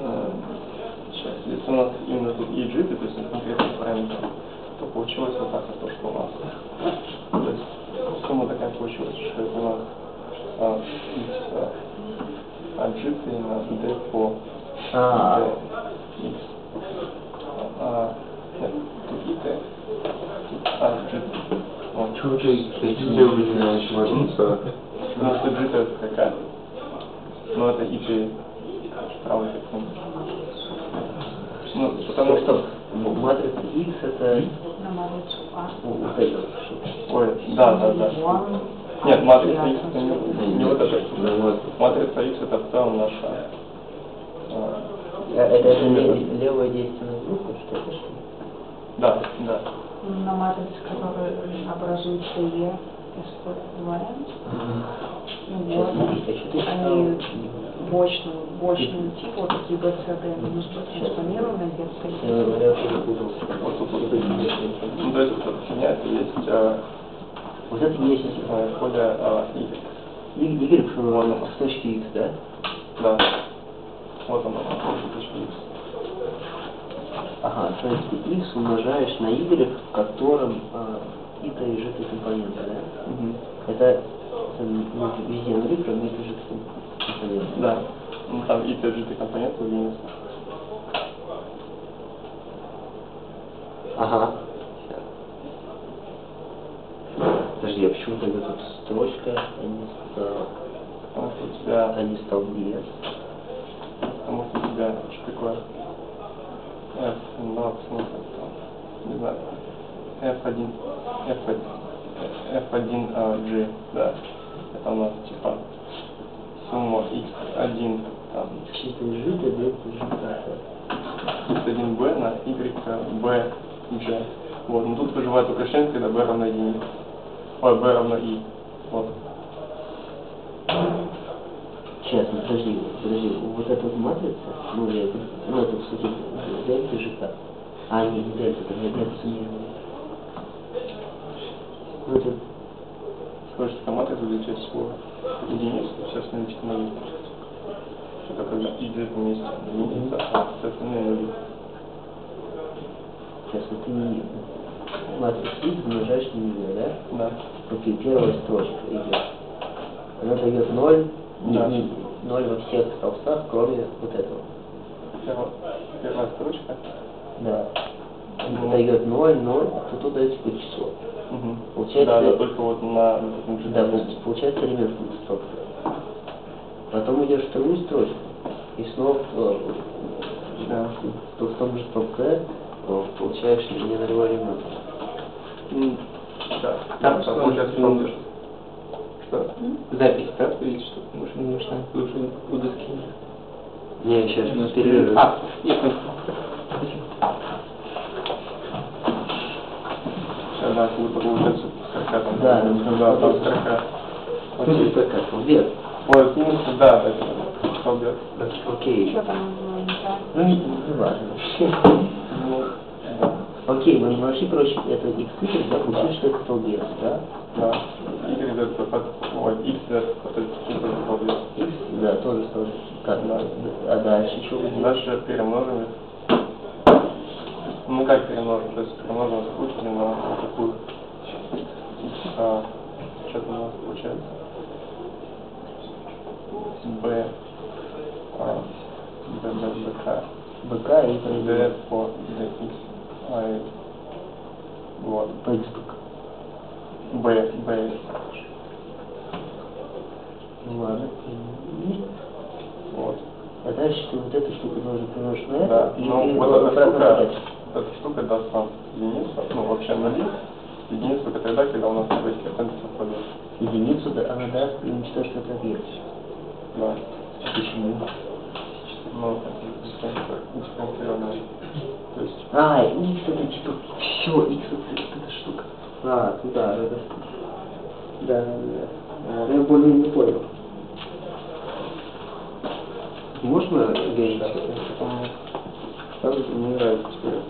Э, Сейчас, если у нас именно тут джипы, то есть конкретный параметр, то получилось вот так то, что у нас. То есть сумма такая получилась, что это у нас а, x, а, а джипы на d по А. d x. А, нет, тут и t, тут а джипы. Вот. Чего ты выделяешь ложится? Потому что джипы это какая? Ну это и ты правый как Ну, потому. М- Матрица X это На матрицу А. вот это вот что. Ой, да, да, да. Нет, матрица X это не, не вот это. Матрица X это в целом наша. а, А Это, это ле- левая действенная группа, что это? да, да. На матрице, которая образуется Е, используем. Ну Сейчас, вот. Они читал? бочную, бочную типа, вот такие БЦД, где-то тут вот. Вот эти действенные. Ну, то есть вот эта фигня, это есть Вот это есть а, поле а, Y. Y, Y в в точке X, да? Да. Вот оно, точка X. Ага, то есть ты X умножаешь на Y, в котором а, и то и жидкий компонент, да? Мгм. Это, это ну, везде кроме и жидкий компонент. Да. Ну, там и TGT компонент единица. Ага. Подожди, а почему тогда тут строчка, а не, ста- Потому что у тебя а не столбец? Потому что у тебя что такое F, ну, смысл там, не знаю, F1, F1, F1 а, G, да, это у нас типа сумма x1, там, Чисто жидкое, да, это жидкое. x1b на y b g. Вот, но тут выживает член, когда b равно единице. Ой, b равно i. Вот. Сейчас, подожди, подожди, вот эта вот матрица, ну, я, ну, это, кстати, дельта жидкая. А, нет, не дельта, это дельта суммированная. Ну, это, Скажешь, что матрица изучать всего единицу, все остальные нули. Это когда и g вместе единица, а все остальные нули. сейчас, вот ты матрицу X умножаешь на нее, да? Да. Окей, первая строчка идет. Она дает ноль, Да. ноль во всех столбцах, кроме вот этого. Первая, первая строчка. Да. Мгм. Дает ноль, ноль, а тут дает типа число. Угу. Получается- Да, да, только вот на Да, получается элемент строка. Потом идешь вторую строчку, и снова Да. в, том же столбце получаешь не нулевой элемент. Да. Там что получается, что-? Что? Запись, да, или что? Может, не нужна уже у доски. Не, сейчас перерыв. А, я понял. Она будет получаться строка там. Да, да, там строка. Что Окей. это как? Обед. Ой, минус, да, так, столбец. Так, Окей. Не? Ну, не, не важно. Ну, да. Окей, мы нашли, короче, это x да, получили, что это столбец, да? Да. Y Z под, ой, X Z под тоже столбец. x, да, тоже столбец. Как? Да. А дальше что? Дальше перемножим. Ну как перемножим? То есть перемножим скручивание на вот такую. А, что-то у нас получается. B. А, B, B, B, K. БК и производит. по DX. А, и вот. B, B. Ну ладно. Вот. а дальше ты вот эту штуку должен примножить на это, Да, ну вот эта штука, эта штука даст нам единицу, ну вообще нули, единицу только тогда, когда у нас эти коэффициенты совпадают. Единицу, да, она даст и уничтожит этот объект. Да. Почему? Ну, дифференцированная. То есть, А, x это типа все, x это эта штука. А, туда, это. Да, да, да. Я более не понял. Можно гейм? там мне не нравится теперь.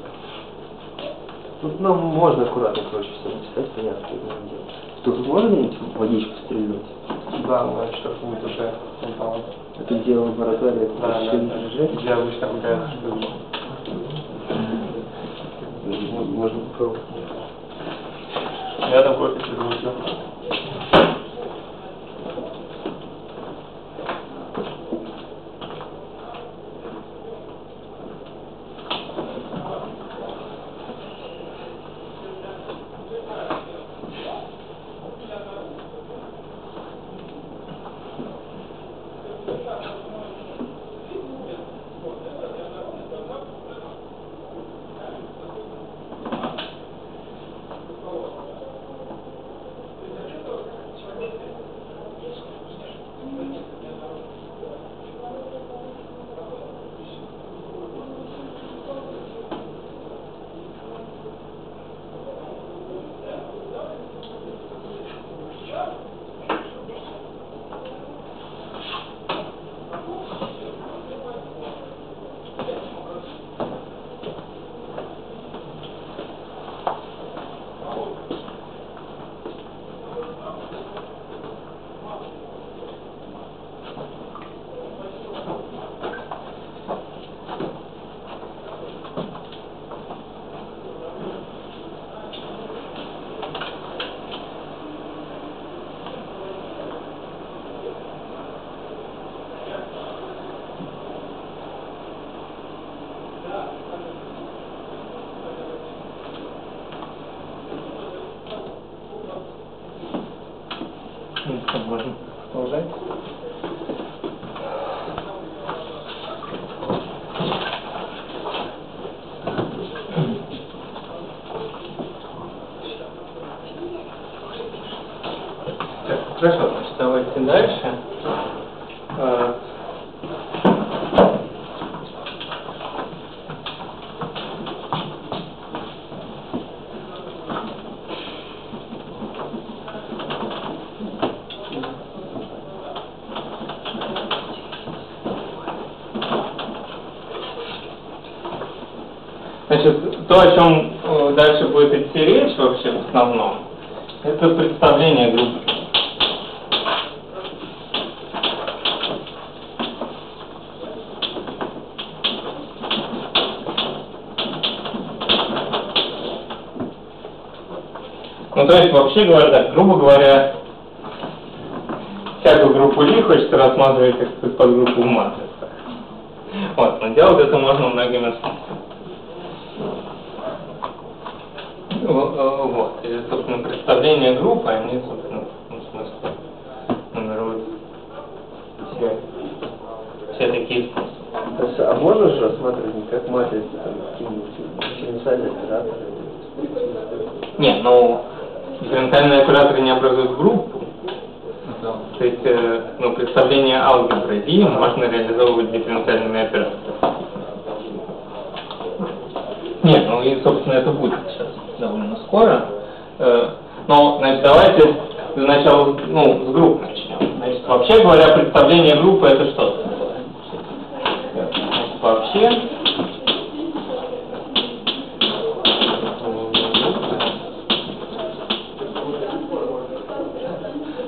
Тут нам можно аккуратно, короче, все написать, понятно, что это делать. Тут можно водичку стрельнуть? Да, на четвертом этаже. Вон там вот. Это где лаборатория, это Да, да, да. Где обычно что. М- Можно попробовать. Я там кофе выпил. То, о чем э, дальше будет идти речь вообще в основном, это представление группы. Ну, то есть, вообще говоря, так, грубо говоря, всякую группу Ли хочется рассматривать как подгруппу в матрицах. Вот, но делать это можно многими способами. Ну, э, Вот, и, собственно, представления группы, они, собственно, в смысле, нумеруют все, все такие способы. А можно же рассматривать не как матрицу, там, какие-нибудь дифференциальные операторы? Не, ну, дифференциальные операторы не образуют группу. То есть, э, ну, представление алгебры и можно реализовывать дифференциальными операторами. Нет, ну и, собственно, это будет скоро. Э, но, значит, давайте сначала, ну, с групп начнем. Значит, вообще говоря, представление группы это что вообще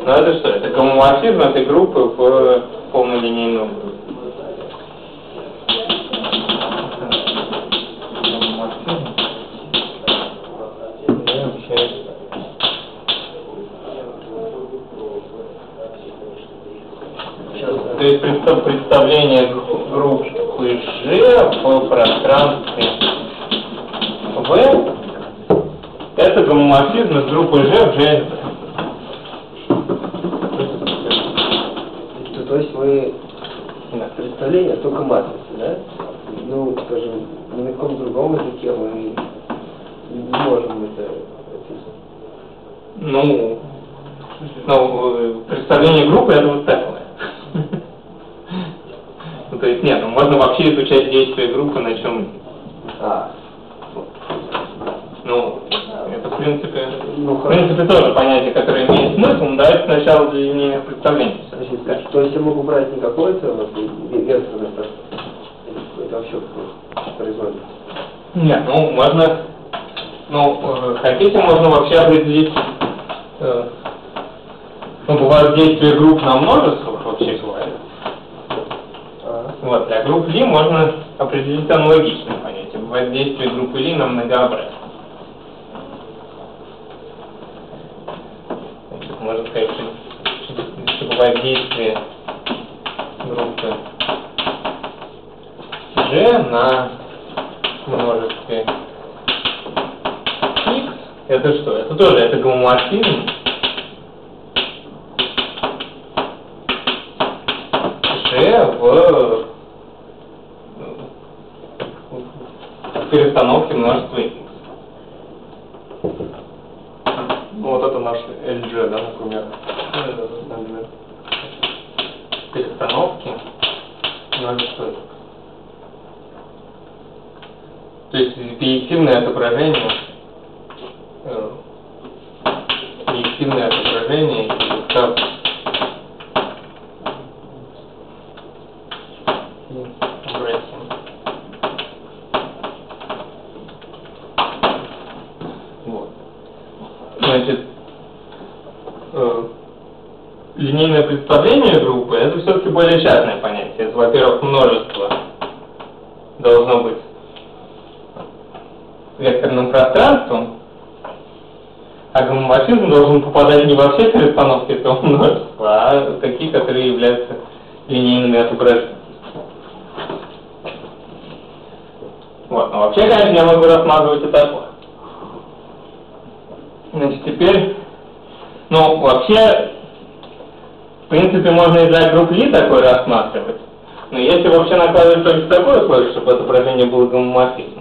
Ну это что? Это гомоморфизм этой группы в полнолинейную В пространстве V это гомоморфизм из группы G в G. То, есть Да. представление только матрицы, да? Ну, скажем, ни на каком другом языке мы не можем это описать. Ну, ну, э, представление группы это вот такое. Ну, то есть нет, ну, можно вообще изучать действия группы на чем А, Ну, это в принципе, Ну, в принципе тоже понятие, которое имеет смысл, но давайте сначала для линейных представлений. всё-таки скажем. то есть я могу брать не какое-то вот, ве- векторное пространство, или это вообще какое производит. Нет, ну можно, ну э, хотите, можно вообще определить, э, ну бывают действия групп на множествах вообще бывает. А, Вот, для групп Ли можно определить аналогичное понятие. Бывает действие группы Ли на многообразие. Значит, можно сказать, что, что- что бывает действие группы На множестве X. Это что? Это тоже, это гомоморфизм. G в в перестановке множества sureños. Попадать не во все перестановки этого множества, а такие, которые являются линейными отображениями. Вот, но вообще, конечно, я могу рассматривать и такое. Значит, теперь, ну, вообще, в принципе, можно и для групп Ли такое рассматривать. Но если вообще накладывать только такое условие, чтобы отображение было гомоморфизмом,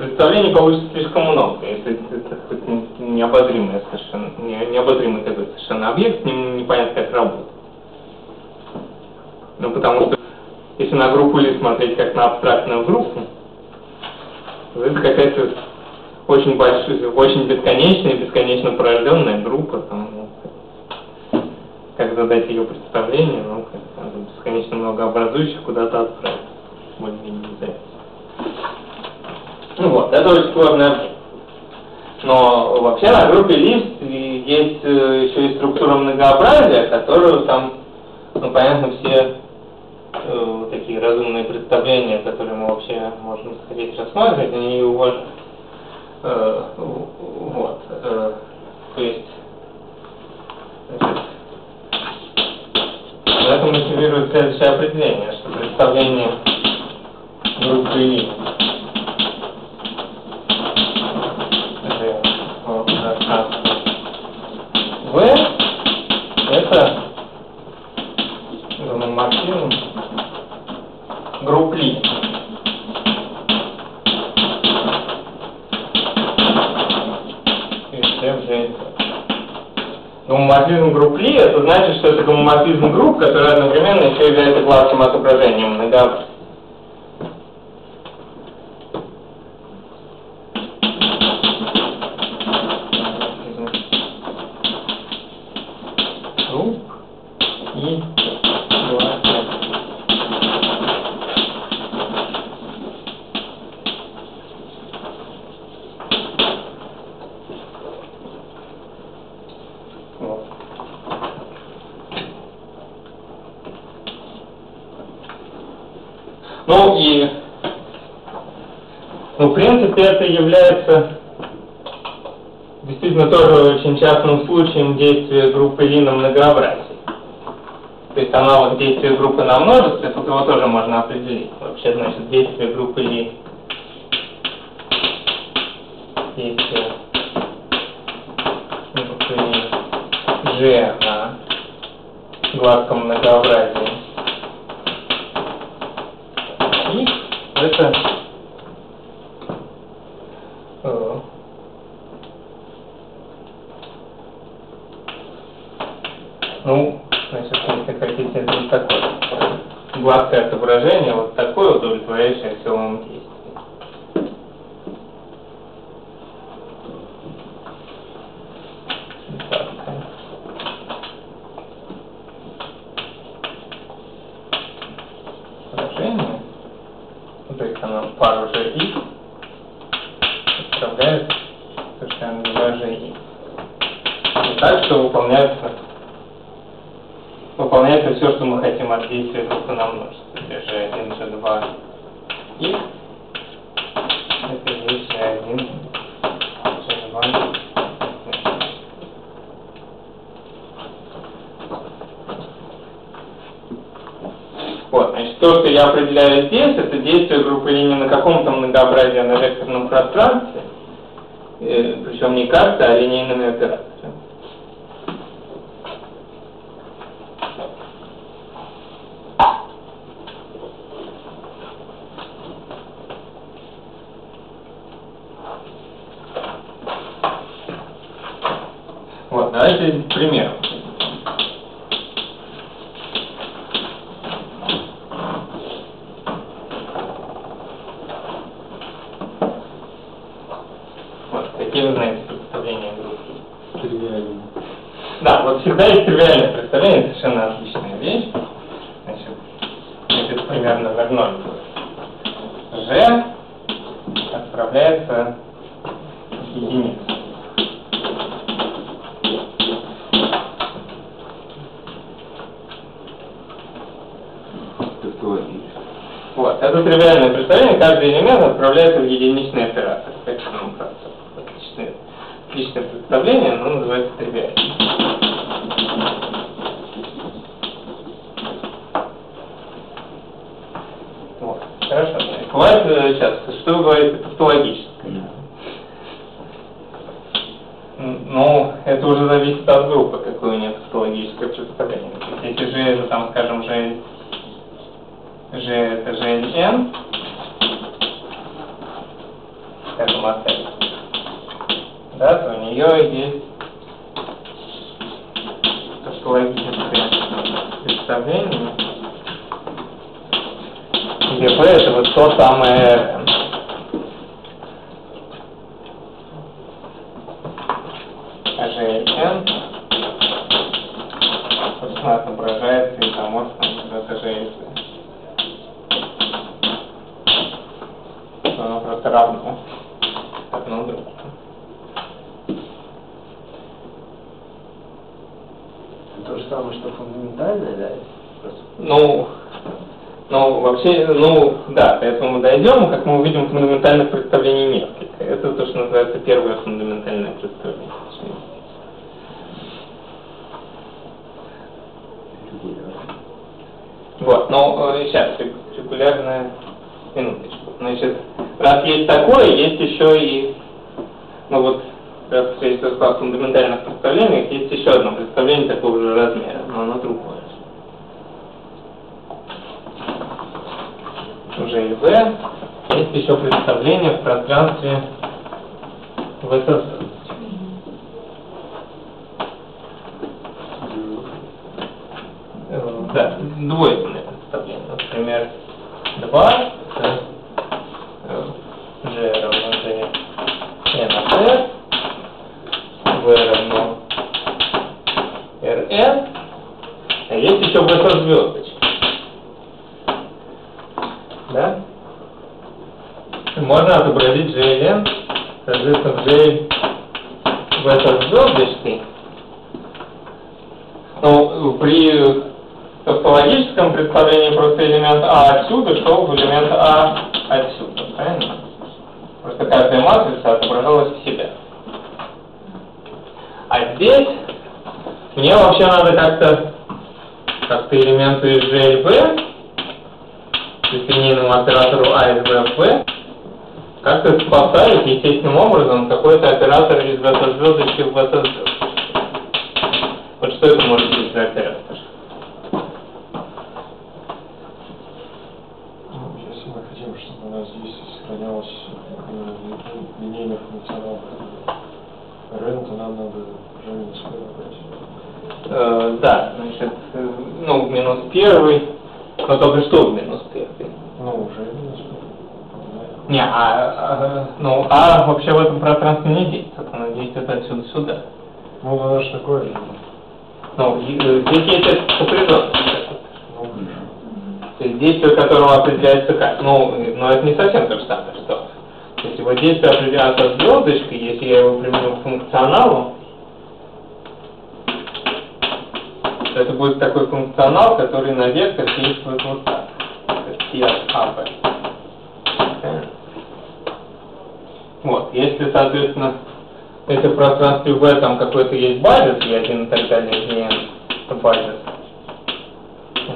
представлений получится слишком много, если это хоть не- необозримый совершенно, не- необозримый такой совершенно объект, с ним как работать. Ну, потому что если на группу Ли смотреть как на абстрактную группу, то это какая-то очень большая, очень бесконечная, бесконечно порожденная группа, там, ну, как задать ее представление, ну, как бесконечно многообразующих куда-то отправить, более-менее. Ну вот, это очень сложный объект. Но вообще на группе лист есть э, еще и структура многообразия, которую там, ну понятно, все э, такие разумные представления, которые мы вообще можем сходить рассматривать, они уважают. Э, вот. э, то есть, значит, на этом мотивирует следующее определение, что представление группы И пространстве В это гомоморфизм групп Ли. Гомоморфизм групп Ли это значит, что это гомоморфизм групп, который одновременно еще является гладким отображением многообразия. является действительно тоже очень частным случаем действия группы Ли на многообразии. То есть аналог действия группы на множестве, тут его тоже можно определить. Вообще, значит, действие группы Ли. Действие группы Ли G на гладком многообразии. И это представление совершенно отличная вещь. Значит, это примерно номер 0 будет. G отправляется к единице. Вот, это тривиальное представление, каждый элемент отправляется в единичный оператор. Отличное, отличное представление, оно называется тривиальным. бывает э, часто. Что вы говорите тавтологическое? Ну, это уже зависит от группы, какое у нее тавтологическое представление. Если же это там, скажем, же, же это же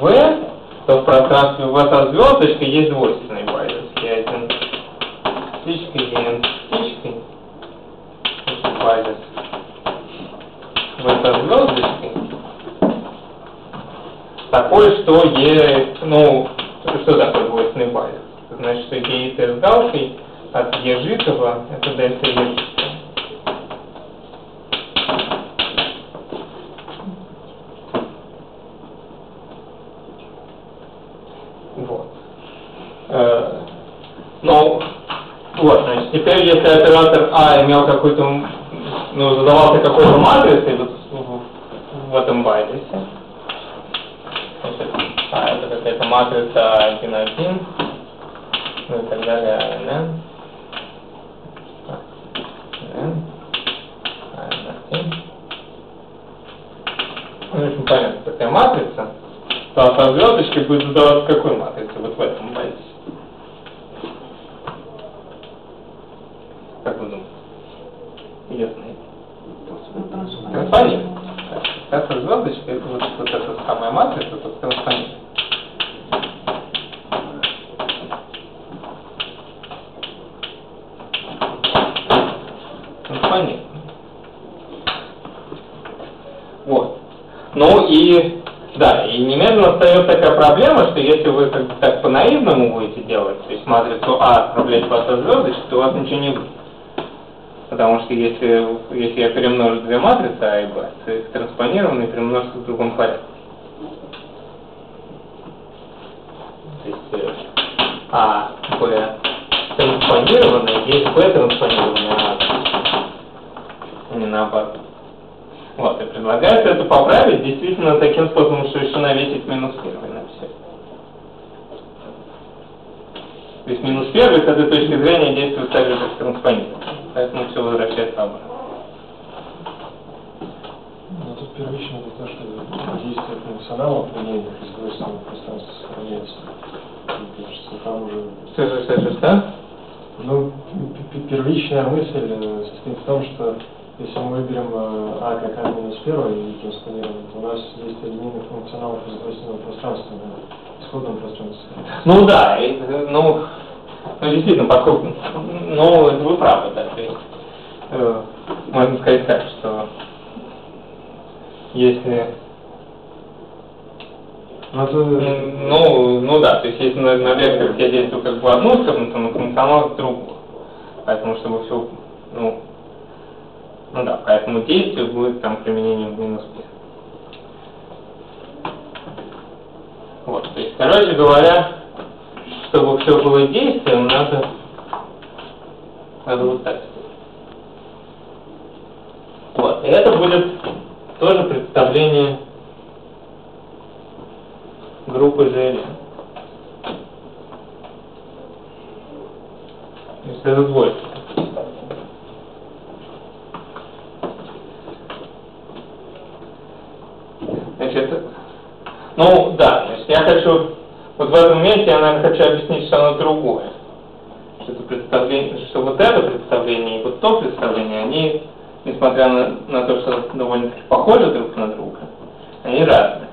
V, то в пространстве V со звездочкой есть двойственный базис. И один с птичкой, n с птичкой. Базис V со звездочкой. Такой, что E, ну, что такое двойственный? Это значит, что E с галкой от житого, это дельта E житого. Вот. Э, Ну, вот, значит, теперь если оператор А имел какую-то, ну, задавался какой-то матрицей вот в, этом значит, А это какая-то матрица 1, 1, ну и так далее, n, Ну, общем, понятно, такая матрица, то со звездочкой будет задаваться какой матрице вот в этом базисе? Как вы думаете? Ясно. Транспонент. Эта звездочка, это вот, вот эта самая матрица, это транспонент. Транспонент. Вот. Ну и, да, и немедленно встает такая проблема, что если вы как бы так по-наивному будете делать, то есть матрицу Отправлять по со звездочки, то у вас ничего не будет. Потому что если, если я перемножу две матрицы А и Б, то их транспонированные перемножатся в другом порядке. То есть э, А, Б транспонированные, есть Б транспонированные. А не наоборот. Вот, и предлагается это поправить действительно таким способом, что еще навесить минус первый на все. То есть минус первый с этой точки зрения действует так же, как транспонирование. Поэтому все возвращается обратно. Ну, тут первично это то, что действие функционалов линейных из двойственного пространства сохраняется. Мне кажется, там уже... Что, что, что, что, что? Ну, первичная мысль э, состоит в том, что если мы выберем э, А как А минус первый и транспонируем, то у нас действие линейных функционалов из двойственного пространства на исходном пространстве сохраняется. Ну да, э, ну, ну действительно, поскольку, ну, это вы правы, да, то есть, э, можно сказать так, что если, Ну, ну, ну да, то есть если на, на векторах я действую как бы одну сторону, то на функционал в другую. Поэтому, чтобы все, ну, ну да, поэтому действие будет там применением минус p. Вот, то есть, короче говоря, чтобы все было действием, надо, надо вот так. Вот, и это будет тоже представление группы ЖЛ. Если есть это двойка. Значит, ну да, значит, я хочу вот в этом месте я, наверное, хочу объяснить что-то другое. Что, это представление, что вот это представление и вот то представление, они, несмотря на, на то, что довольно-таки похожи друг на друга, они разные.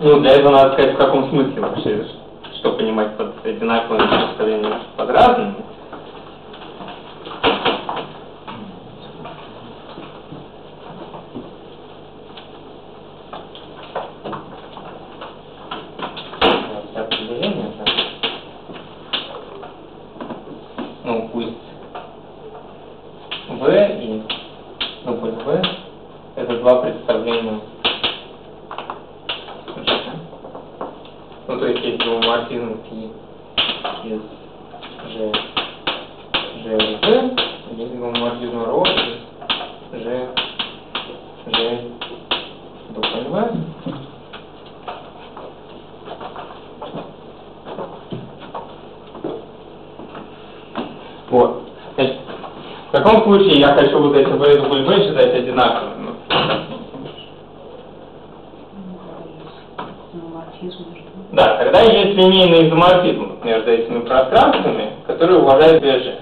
Ну, для этого надо сказать, в каком смысле вообще, что понимать под одинаковыми представлениями под разными. параллельно. Ну, то есть есть гомоморфизм пи из G, G, G, есть гомоморфизм ρ из G, G, W. Вот. В таком случае я хочу вот эти W и W считать одинаковыми. изменение изоморфизмов между этими пространствами, которые уважают Бежи.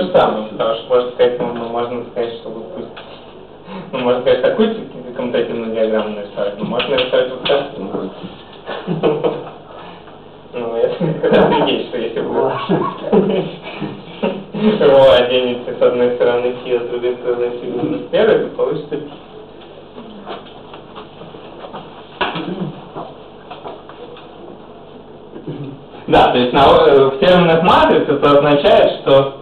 То же самое, потому что можно сказать, ну, ну, можно сказать, что вот пусть, ну, можно сказать, такую коммутативную диаграмму нарисовать, но можно нарисовать вот так. Ну, это когда офигеть, что если вы ро оденете с одной стороны фи, а с другой стороны фи первый, то получится. Да, то есть на, э, в терминах матриц это означает, что,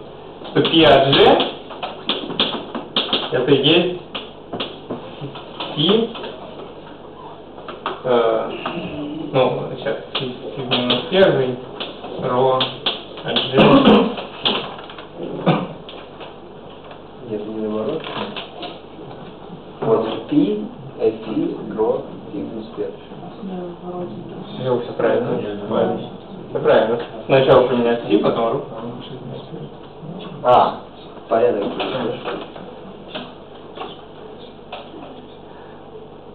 от G это есть P, э, ну, сейчас, минус первый, ро G. Нет, не наоборот. Вот пи, эти, ро, и плюс первый. Все, все правильно. Правильно. Все правильно. Сначала поменять P, потом ро. А, порядок.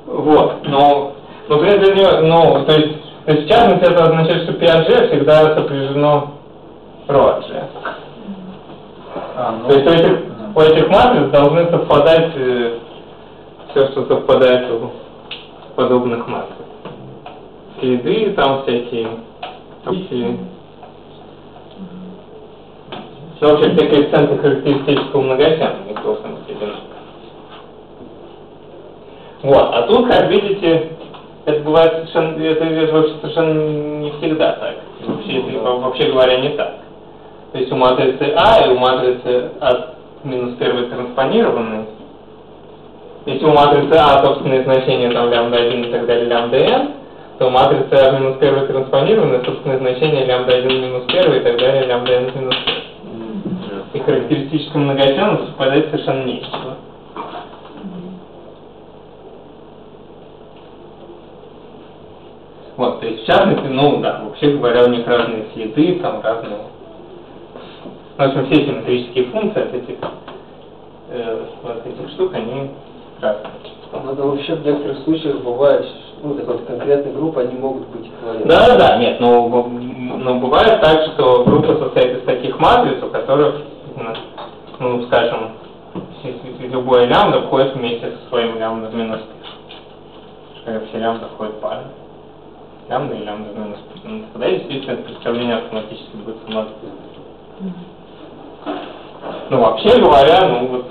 Вот, но, ну, в принципе, не- ну, то есть, то есть, в частности, это означает, что P от G всегда сопряжено ро от G. А, ну, То есть у этих, у этих матриц должны совпадать все, что совпадает у подобных матриц. Следы там всякие, обители. Ну, вообще, все коэффициенты характеристического просто наследены. Вот, а тут, как видите, это бывает совершенно, это вообще совершенно не всегда так. Вообще, если- вообще говоря, не так. То есть у матрицы А и у матрицы от минус первой транспонированной, если у матрицы А собственные значения там лямбда 1 и так далее лямбда n, то у матрицы А минус первой транспонированной собственные значения лямбда 1 минус 1 и так далее лямбда n минус 1. И характеристическому многочлену совпадать совершенно нечего. Вот, то есть в частности, ну да, вообще говоря, у них разные следы, там разные. В общем, все симметрические функции от этих, э, от этих штук, они разные. Ну, это вообще в некоторых случаях бывает, ну, так вот, конкретные группы, они могут быть эквивалентны. Да, да, да, нет, но, но бывает так, что группа состоит из таких матриц, у которых, ну, ну, скажем, любое лямбда входит вместе со своим лямбда минус пи. Когда все лямбда входят парой. Лямбда и лямбда минус пи. Ну, тогда, естественно, это представление автоматически будет самоответственно. Ну, вообще говоря, ну вот,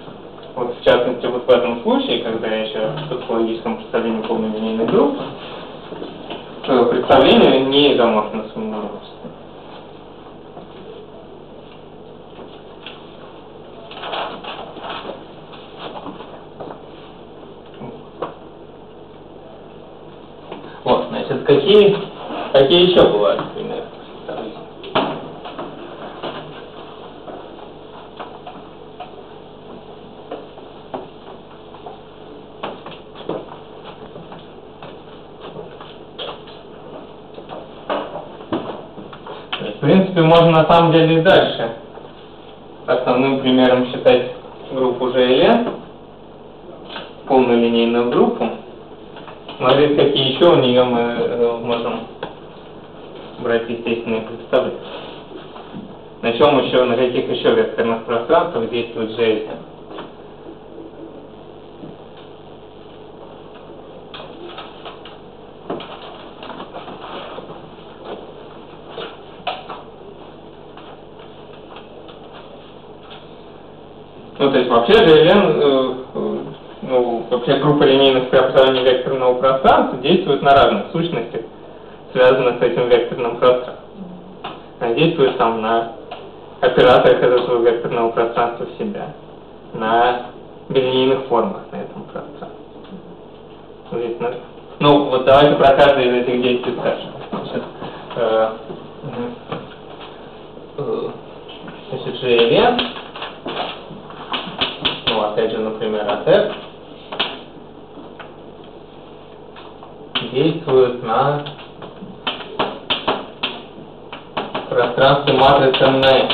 вот в частности вот в этом случае, когда я еще в топологическом представлении полной линейной группы, представление не изоморфно своему Вот, значит, какие, какие еще бывают примеры? В принципе, можно на самом деле и дальше основным примером считать группу GLN, полную линейную группу. Смотреть, какие еще у нее мы э, можем брать естественные представления. На чем еще, на каких еще векторных пространствах действует GLN? Ну, то есть вообще GLN, э, э, ну, вообще группа линейных преобразований векторного пространства действует на разных сущностях, связанных с этим векторным пространством. Она действует там на операторах этого векторного пространства в себя, на билинейных формах на этом пространстве. Ну, вот давайте про каждое из этих действий скажем. Значит, э. Э, значит, GLN ну, опять же, например, от F действует на пространстве матрицы M на N.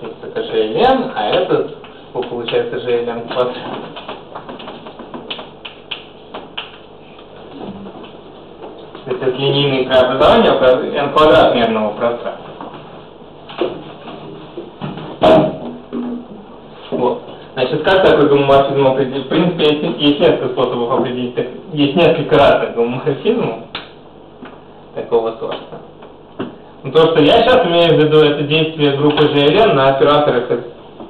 То есть это GLN, а этот получается GLM квадрат. То есть это линейные преобразования в n квадрат мерного пространства. Вот. Значит, как такой гомоморфизм определить? В принципе, есть, несколько способов определить. Есть несколько разных гомоморфизмов такого сорта. Но то, что я сейчас имею в виду, это действие группы GLN на операторах из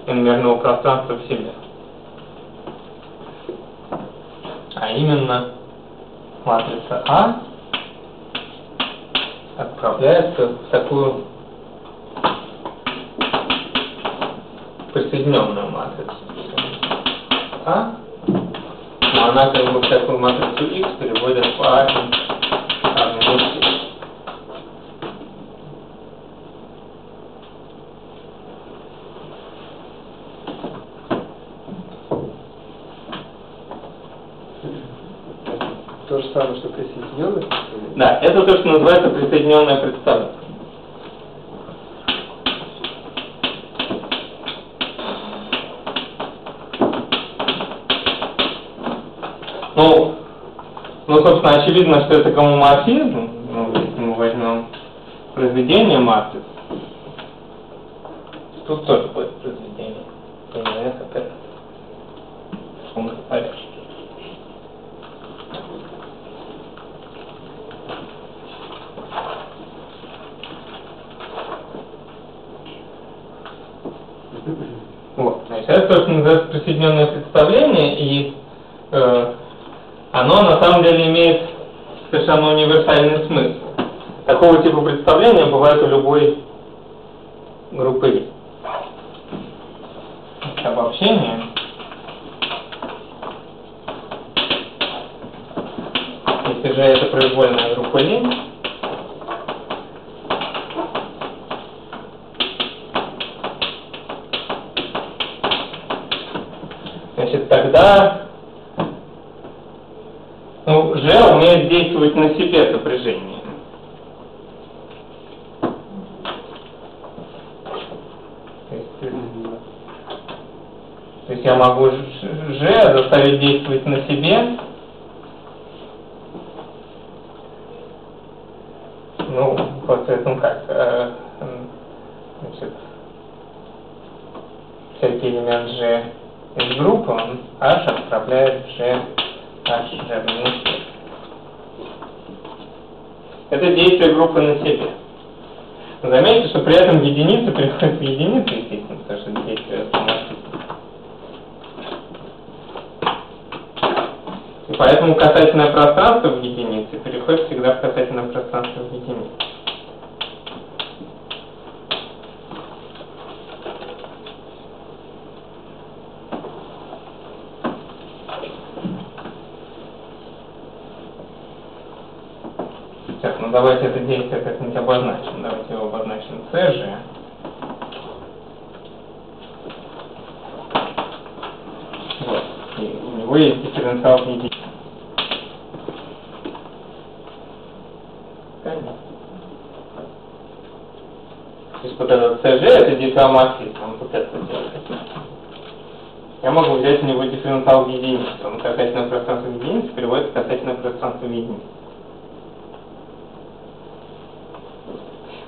n-мерного пространства в себе. А именно матрица А отправляется в такую присоединенную матрицу. А, но она как бы в такую матрицу X переводит в А А минус X. То же самое, что присоединенность. Да, это называется присоединенное представление. Ну, ну, собственно, очевидно, что это гомоморфизм. Ну, если мы возьмем произведение матриц, тут тоже будет произведение. КНС опять. В каком-то порядке. Вот. Значит, это то, что называется присоединенное представление, и э, оно на самом деле имеет совершенно универсальный смысл. Такого типа представления бывает у любой группы лиц. Обобщение. Если же это произвольная группа линь, Значит, тогда ну, Ж умеет действовать на себе сопряжение. То есть, э, то есть я могу Ж Ж заставить действовать на себе. Ну, посредством как? э, м, Значит, всякий элемент G из группы, он H отправляет G, H, G минус X. Это действие группы на себе. Но Заметьте, что при этом единица переходит в единицу, естественно, потому что это действие автоматически. И поэтому касательное пространство в единице переходит всегда в касательное пространство в единице. Так, ну давайте это действие как-нибудь обозначим. Давайте его обозначим CG. Вот. И у него есть дифференциал в единице. Понятно. То есть вот этот CG это диффеоморфизм, он вот это делает. Я могу взять у него дифференциал в единицу. Он касательное пространство в единице переводит в касательное пространство в единицу.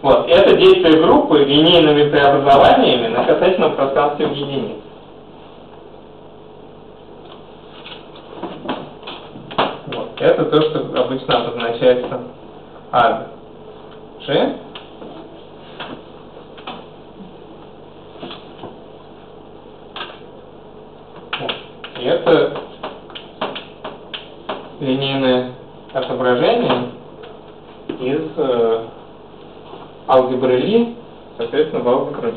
Вот, это действие группы линейными преобразованиями на касательном пространстве в единице. Вот, это то, что обычно обозначается G. Вот, И это линейное отображение из э, алгебры Ли, соответственно, в алгебру.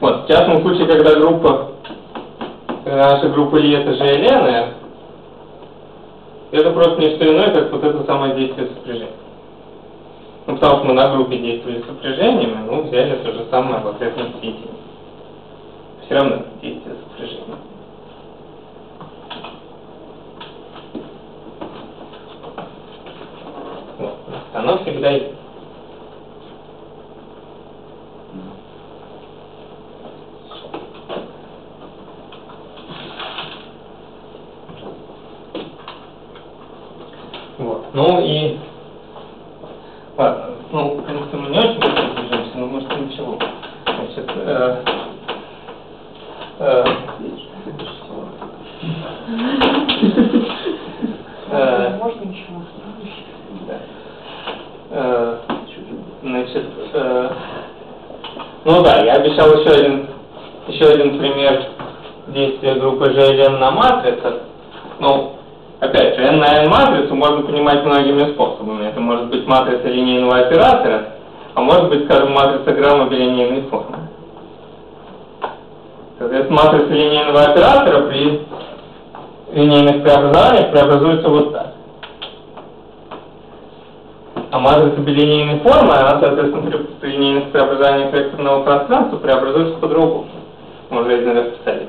Вот, в частном случае, когда группа, когда наша группа Ли это же Елена, это просто не что иное, как вот это самое действие сопряжения. Ну, потому что мы на группе действовали сопряжениями, ну, взяли то же самое в ответном сети. Все равно это действие сопряжения. Вот. Оно всегда есть. Вот. Ну и ладно, ну, в принципе, мы не очень быстро движемся, но может ничего. Значит, э, э, э, Можно еще? да. Э, Значит, э, ну да, я обещал еще один, еще один пример действия группы GLN на матрицах. Ну, опять же, n на n матрицу можно понимать многими способами. Это может быть матрица линейного оператора, а может быть, скажем, матрица грамма билинейной формы. Соответственно, матрица линейного оператора при линейных преобразованиях преобразуется вот так. А матрица билинейной формы, она, соответственно, при, линейных преобразованиях векторного пространства преобразуется по-другому. Уже это расписали.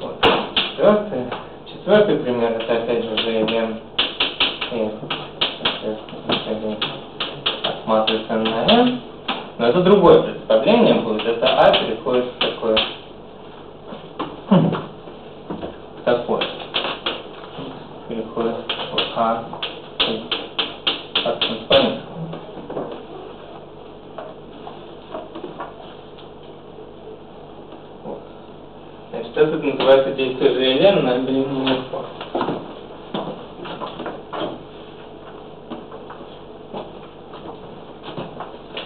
Вот. Четвертый, четвертый пример, это опять же GLM и, соответственно, от матрицы n на n. Но это другое представление будет. Это А переходит в такое. в такое. Переходит в А от компонента. Вот. Значит, это называется действие ЖЛН на билинейный спор.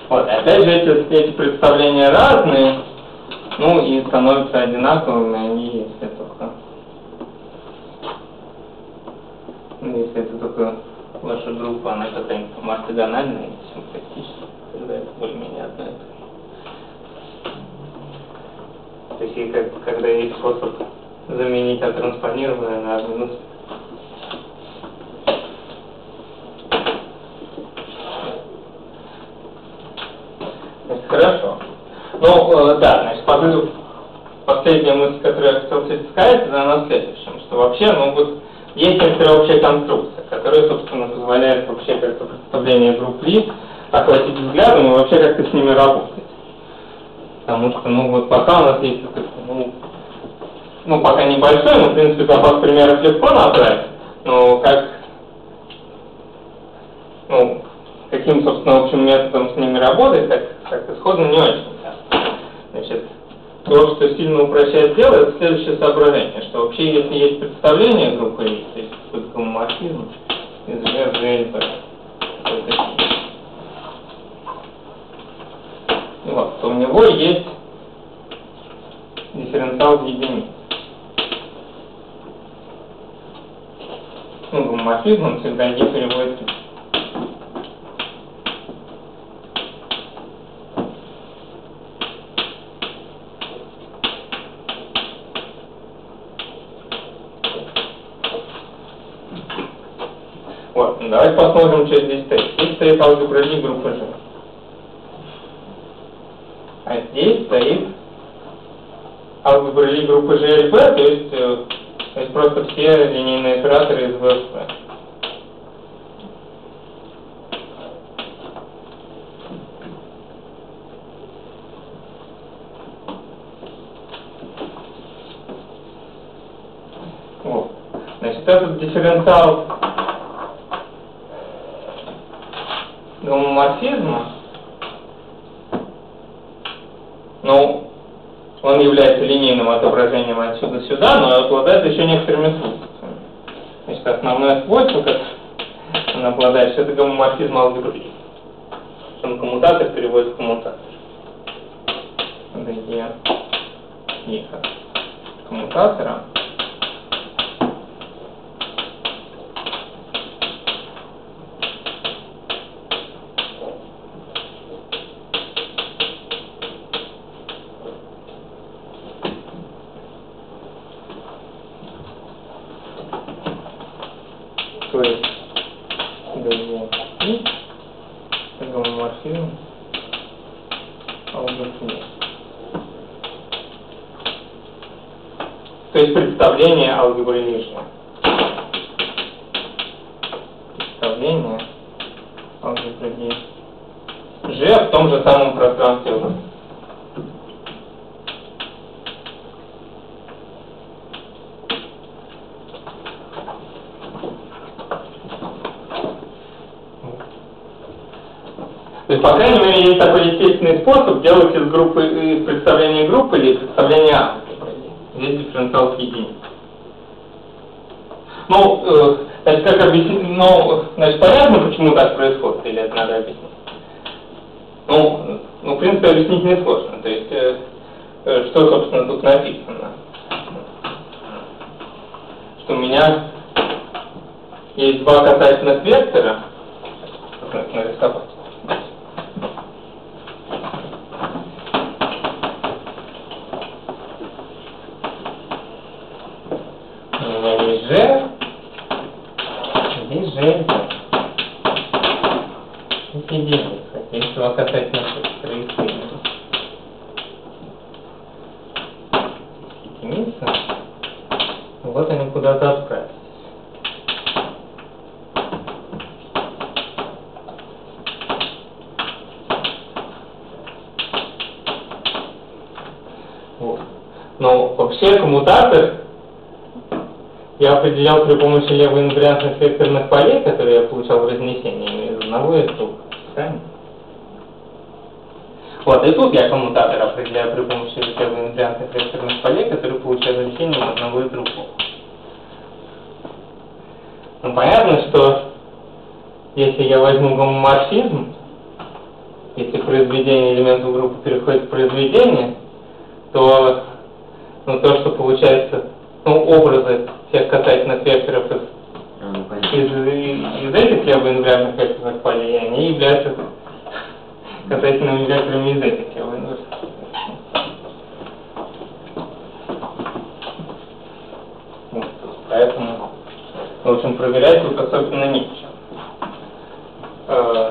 Вот, опять же, эти, эти представления разные, ну и становятся одинаковыми, они если только, ну, если это только ваша группа, она какая-нибудь там ортогональная или симпатичная, тогда это более-менее одно и то же. Такие, как, когда есть способ заменить отранспонированное на минус Значит, Хорошо. Ну, э, да, значит, позыв, последняя мысль, которую я хотел здесь сказать, это она в следующем, что вообще, ну, вот, есть некоторая общая конструкция, которая, собственно, позволяет вообще как-то представление групп Ли охватить взглядом и вообще как-то с ними работать. Потому что, ну, вот пока у нас есть, ну, ну, пока небольшой, но, в принципе, запас примеров легко набрать, но как, ну, каким, собственно, общим методом с ними работать, так, так исходно не очень. Значит, то, что сильно упрощает дело, это следующее соображение, что вообще, если есть представление группы то есть какой-то гомоморфизм из GLP, вот, то у него есть дифференциал в единице. Гомоморфизм он всегда не переводит Вот, давайте посмотрим, что здесь стоит. Здесь стоит алгебра Ли G. А здесь стоит алгебра Ли группы GLP, то есть, э, то есть просто все линейные операторы из. Вот. Значит, этот дифференциал гомоморфизма, ну, он является линейным отображением отсюда сюда, но обладает еще некоторыми свойствами. Значит, основное свойство, как он обладает, что это гомоморфизм алгебры. Он коммутатор переводит в коммутатор. Как коммутатора. То есть ГВ и гомоморфизм алгоритм. То есть представление алгебры лишнего. Представление алгебры G в том же самом пространстве V. То есть, по крайней мере, есть такой естественный способ делать из группы из представления группы или представления А. Здесь дифференциал единиц. Ну, э, значит, как объяснить, ну, значит, понятно, почему так происходит, или это надо объяснить? Ну, ну, в принципе, объяснить несложно. То есть, э, э, что, собственно, тут написано? Что у меня есть два касательных вектора, как нарисовать. У меня есть G, есть G. Это единица. Есть два касательных вектора и сильно. Единица. Вот они куда-то отправились. Вот. Но вообще коммутатор я определял при помощи левоинвариантных векторных полей, которые я получал в разнесении из одного из двух. Правильно? Вот, и тут я коммутатор определяю при помощи левоинвариантных векторных полей, которые получаю разнесение из одного и другого. Ну, понятно, что если я возьму гомоморфизм, если произведение элементов группы переходит в произведение, то ну, то, что получается, ну, образы всех касательных векторов из, А, ну, понятно. из, из этих левоинвариантных векторных полей, они являются касательными векторами из этих левоинвариантных. Вот, поэтому, в общем, проверять тут особенно нечего. Э,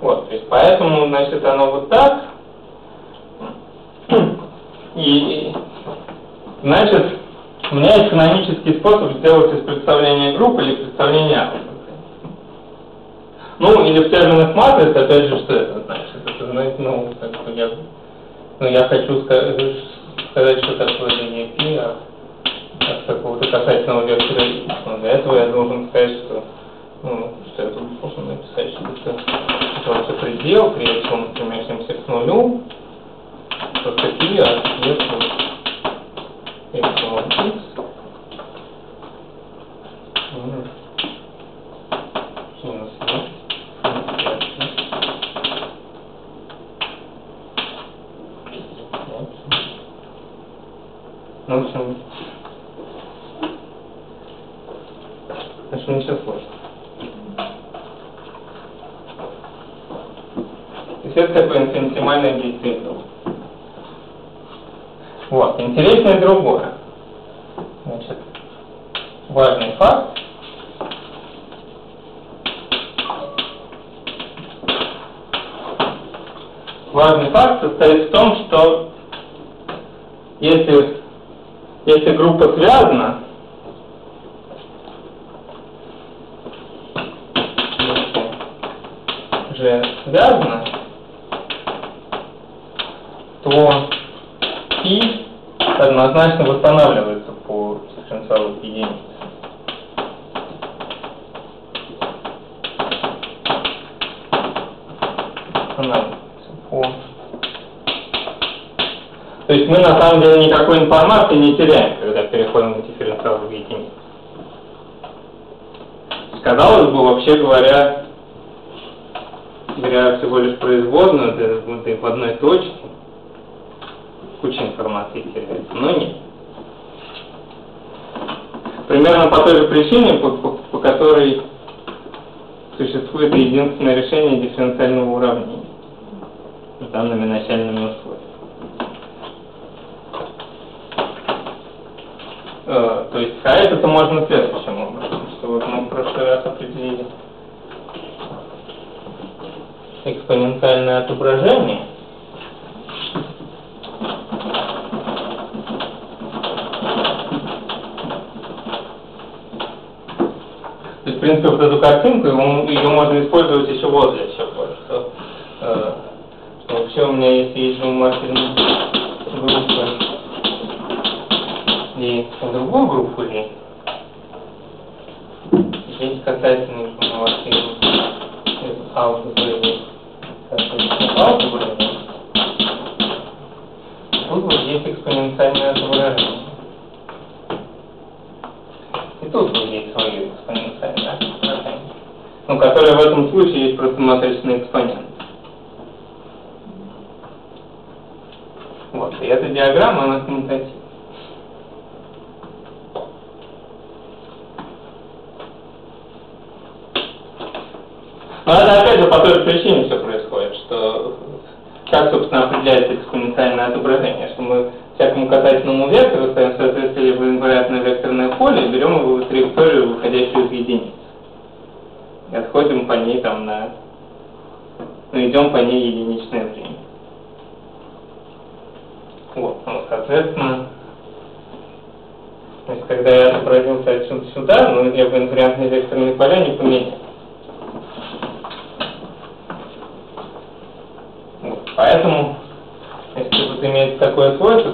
Вот, то есть поэтому, значит, оно вот так. И, значит, у меня есть канонический способ сделать из представления группы или представления атома. Ну, или в терминах матриц, опять же, что это значит? Это значит, ну, бы я, ну, я хочу сказать, что такое линия π, а от какого-то касательного вектора и. Но для этого я должен сказать, что, ну, что я тут должен написать, что это, вообще предел, при этом стремящимся к нулю, просто от сверху эпсилон x минус минус x Ну, в общем, в общем, ничего сложного. То есть это такое инфинитимальное действие друга. Вот, интереснее другое. Значит,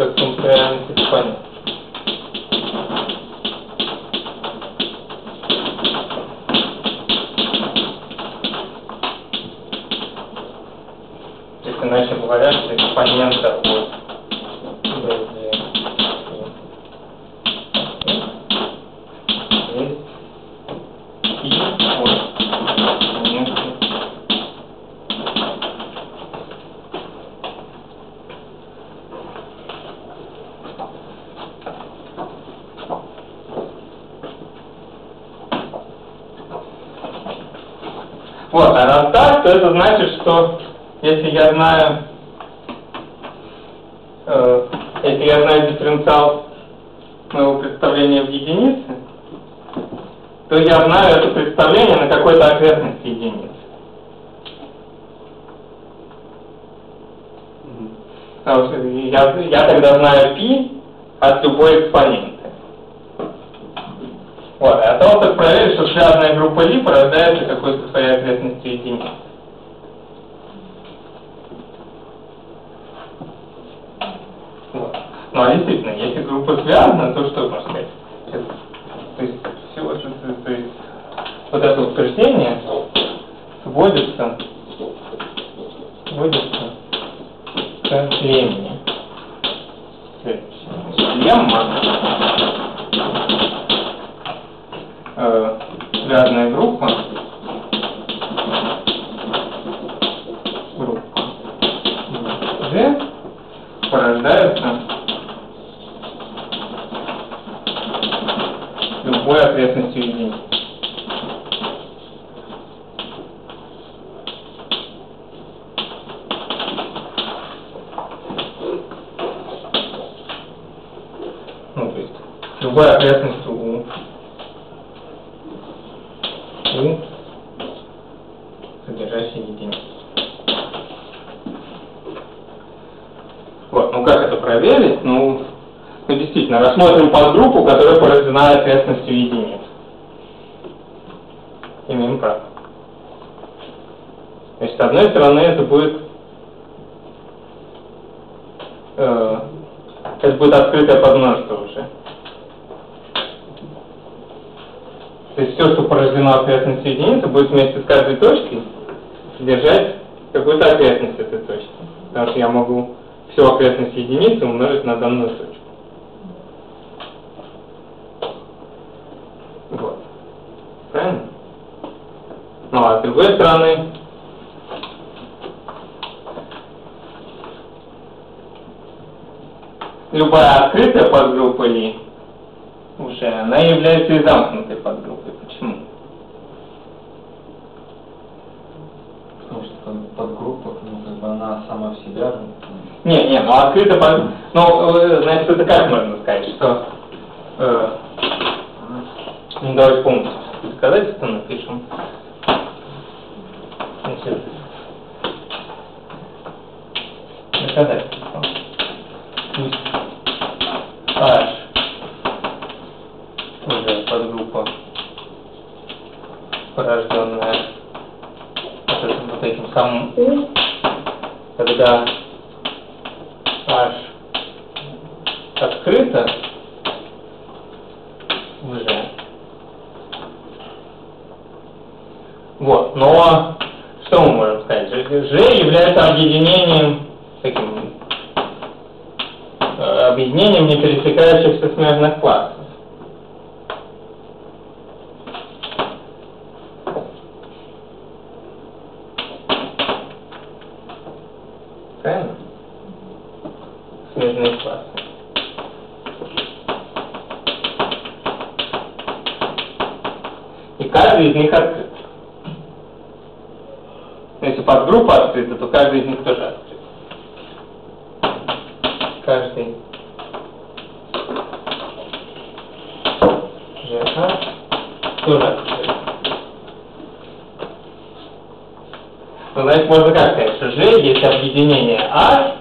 как функциональность Испании. Если иначе говоря, что экспонента от значит, что если я знаю, э, если я знаю дифференциал моего представления в единице, то я знаю это представление на какой-то окрестности единицы. Потому что я, я тогда знаю π от любой экспоненты. Вот, а от того, как проверить, что связанная группа Ли порождается какой-то своей окрестностью единицы. действительно, если группа связана, то что можно сказать? То есть, все, то есть, вот это утверждение сводится listening каждый из них открыт. Если подгруппа открыта, то каждый из них тоже открыт. Каждый ЖХ тоже открыт. Ну, значит, можно как сказать, что G есть объединение А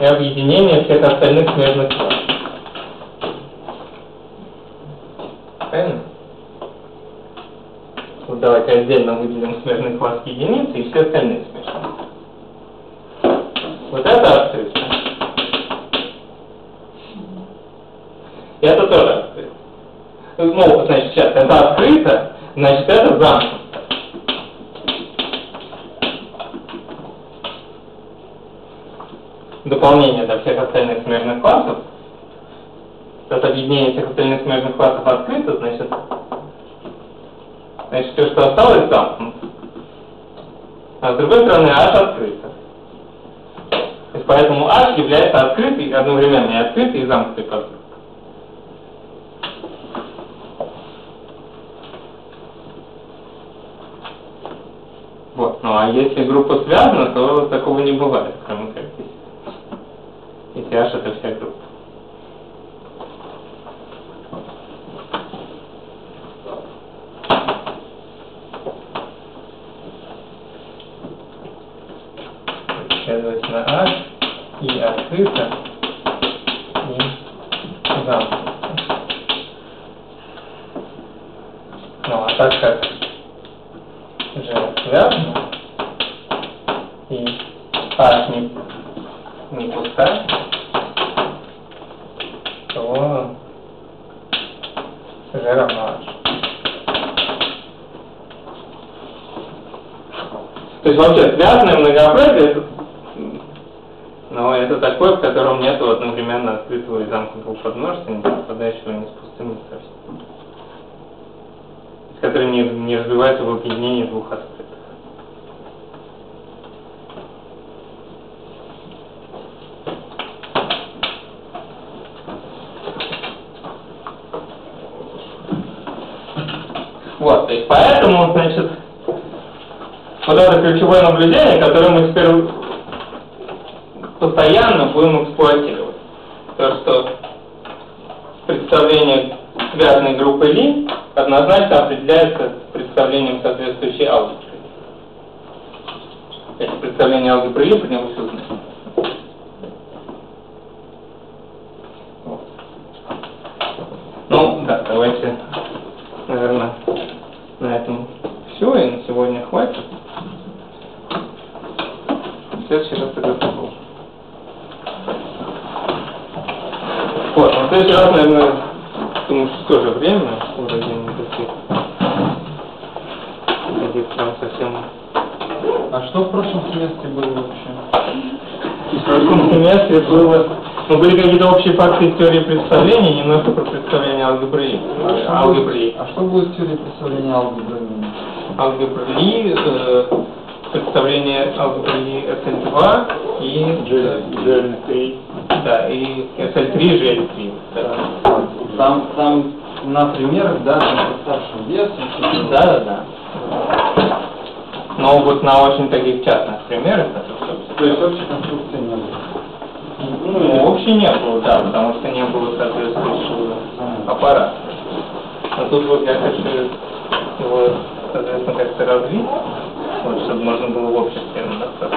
и объединение всех остальных смежных классов. Правильно? Вот давайте отдельно выделим смежный класс единицы и все остальные смежные. Вот это открыто. И это тоже открыто. Ну, значит, сейчас это открыто, значит, это замкнуто. дополнение для всех остальных смежных классов, это объединение всех остальных смежных классов открыто, значит, значит все, что осталось, замкнуто. А с другой стороны, H открыто. То есть поэтому H является открытой, одновременно и открытой, и замкнутой подгруппой. Вот. Ну а если группа связана, то такого не бывает, кроме как здесь. Если H это вся группа. Следовательно, H и открыто, и замкнуто. Ну, а так как же связано, и H не, не пустая, то G равно H. То есть вообще связанное многообразие, это, но это такое, в котором нет одновременно открытого и замкнутого подмножества, не совпадающего ни с пустым, ни с совсем. Который не, не объединении двух открытых. Вот, есть поэтому, значит, вот это ключевое наблюдение, которое мы теперь постоянно будем эксплуатировать. То, что представление связанной группы Ли однозначно определяется представлением соответствующей алгебры. Эти представления алгебры Ли, про него все знаем. Вот. Ну, да, давайте, наверное, на этом все, и на сегодня хватит. В следующий раз тогда продолжим. Вот, ну, в следующий раз, наверное, думаю, что тоже время, вроде никаких. Никаких прям совсем... А что в прошлом семестре было вообще? В прошлом семестре было... Ну, были какие-то общие факты из теории представлений, немножко про представление алгебры. А Алгебры. А что будет с теорией представления алгебры? Алгебры э, представление алгебры Ли SL2 и... GL3. Да, и SL3, GL3. Да. Там, там на примерах, да, там со старшим весом. Да, да, да. Но вот на очень таких частных примерах, это, собственно, То есть. Вообще не было, да, потому что не было соответствующего аппарата. Но тут вот я хочу его, соответственно, как-то развить, вот, чтобы можно было в достаточно.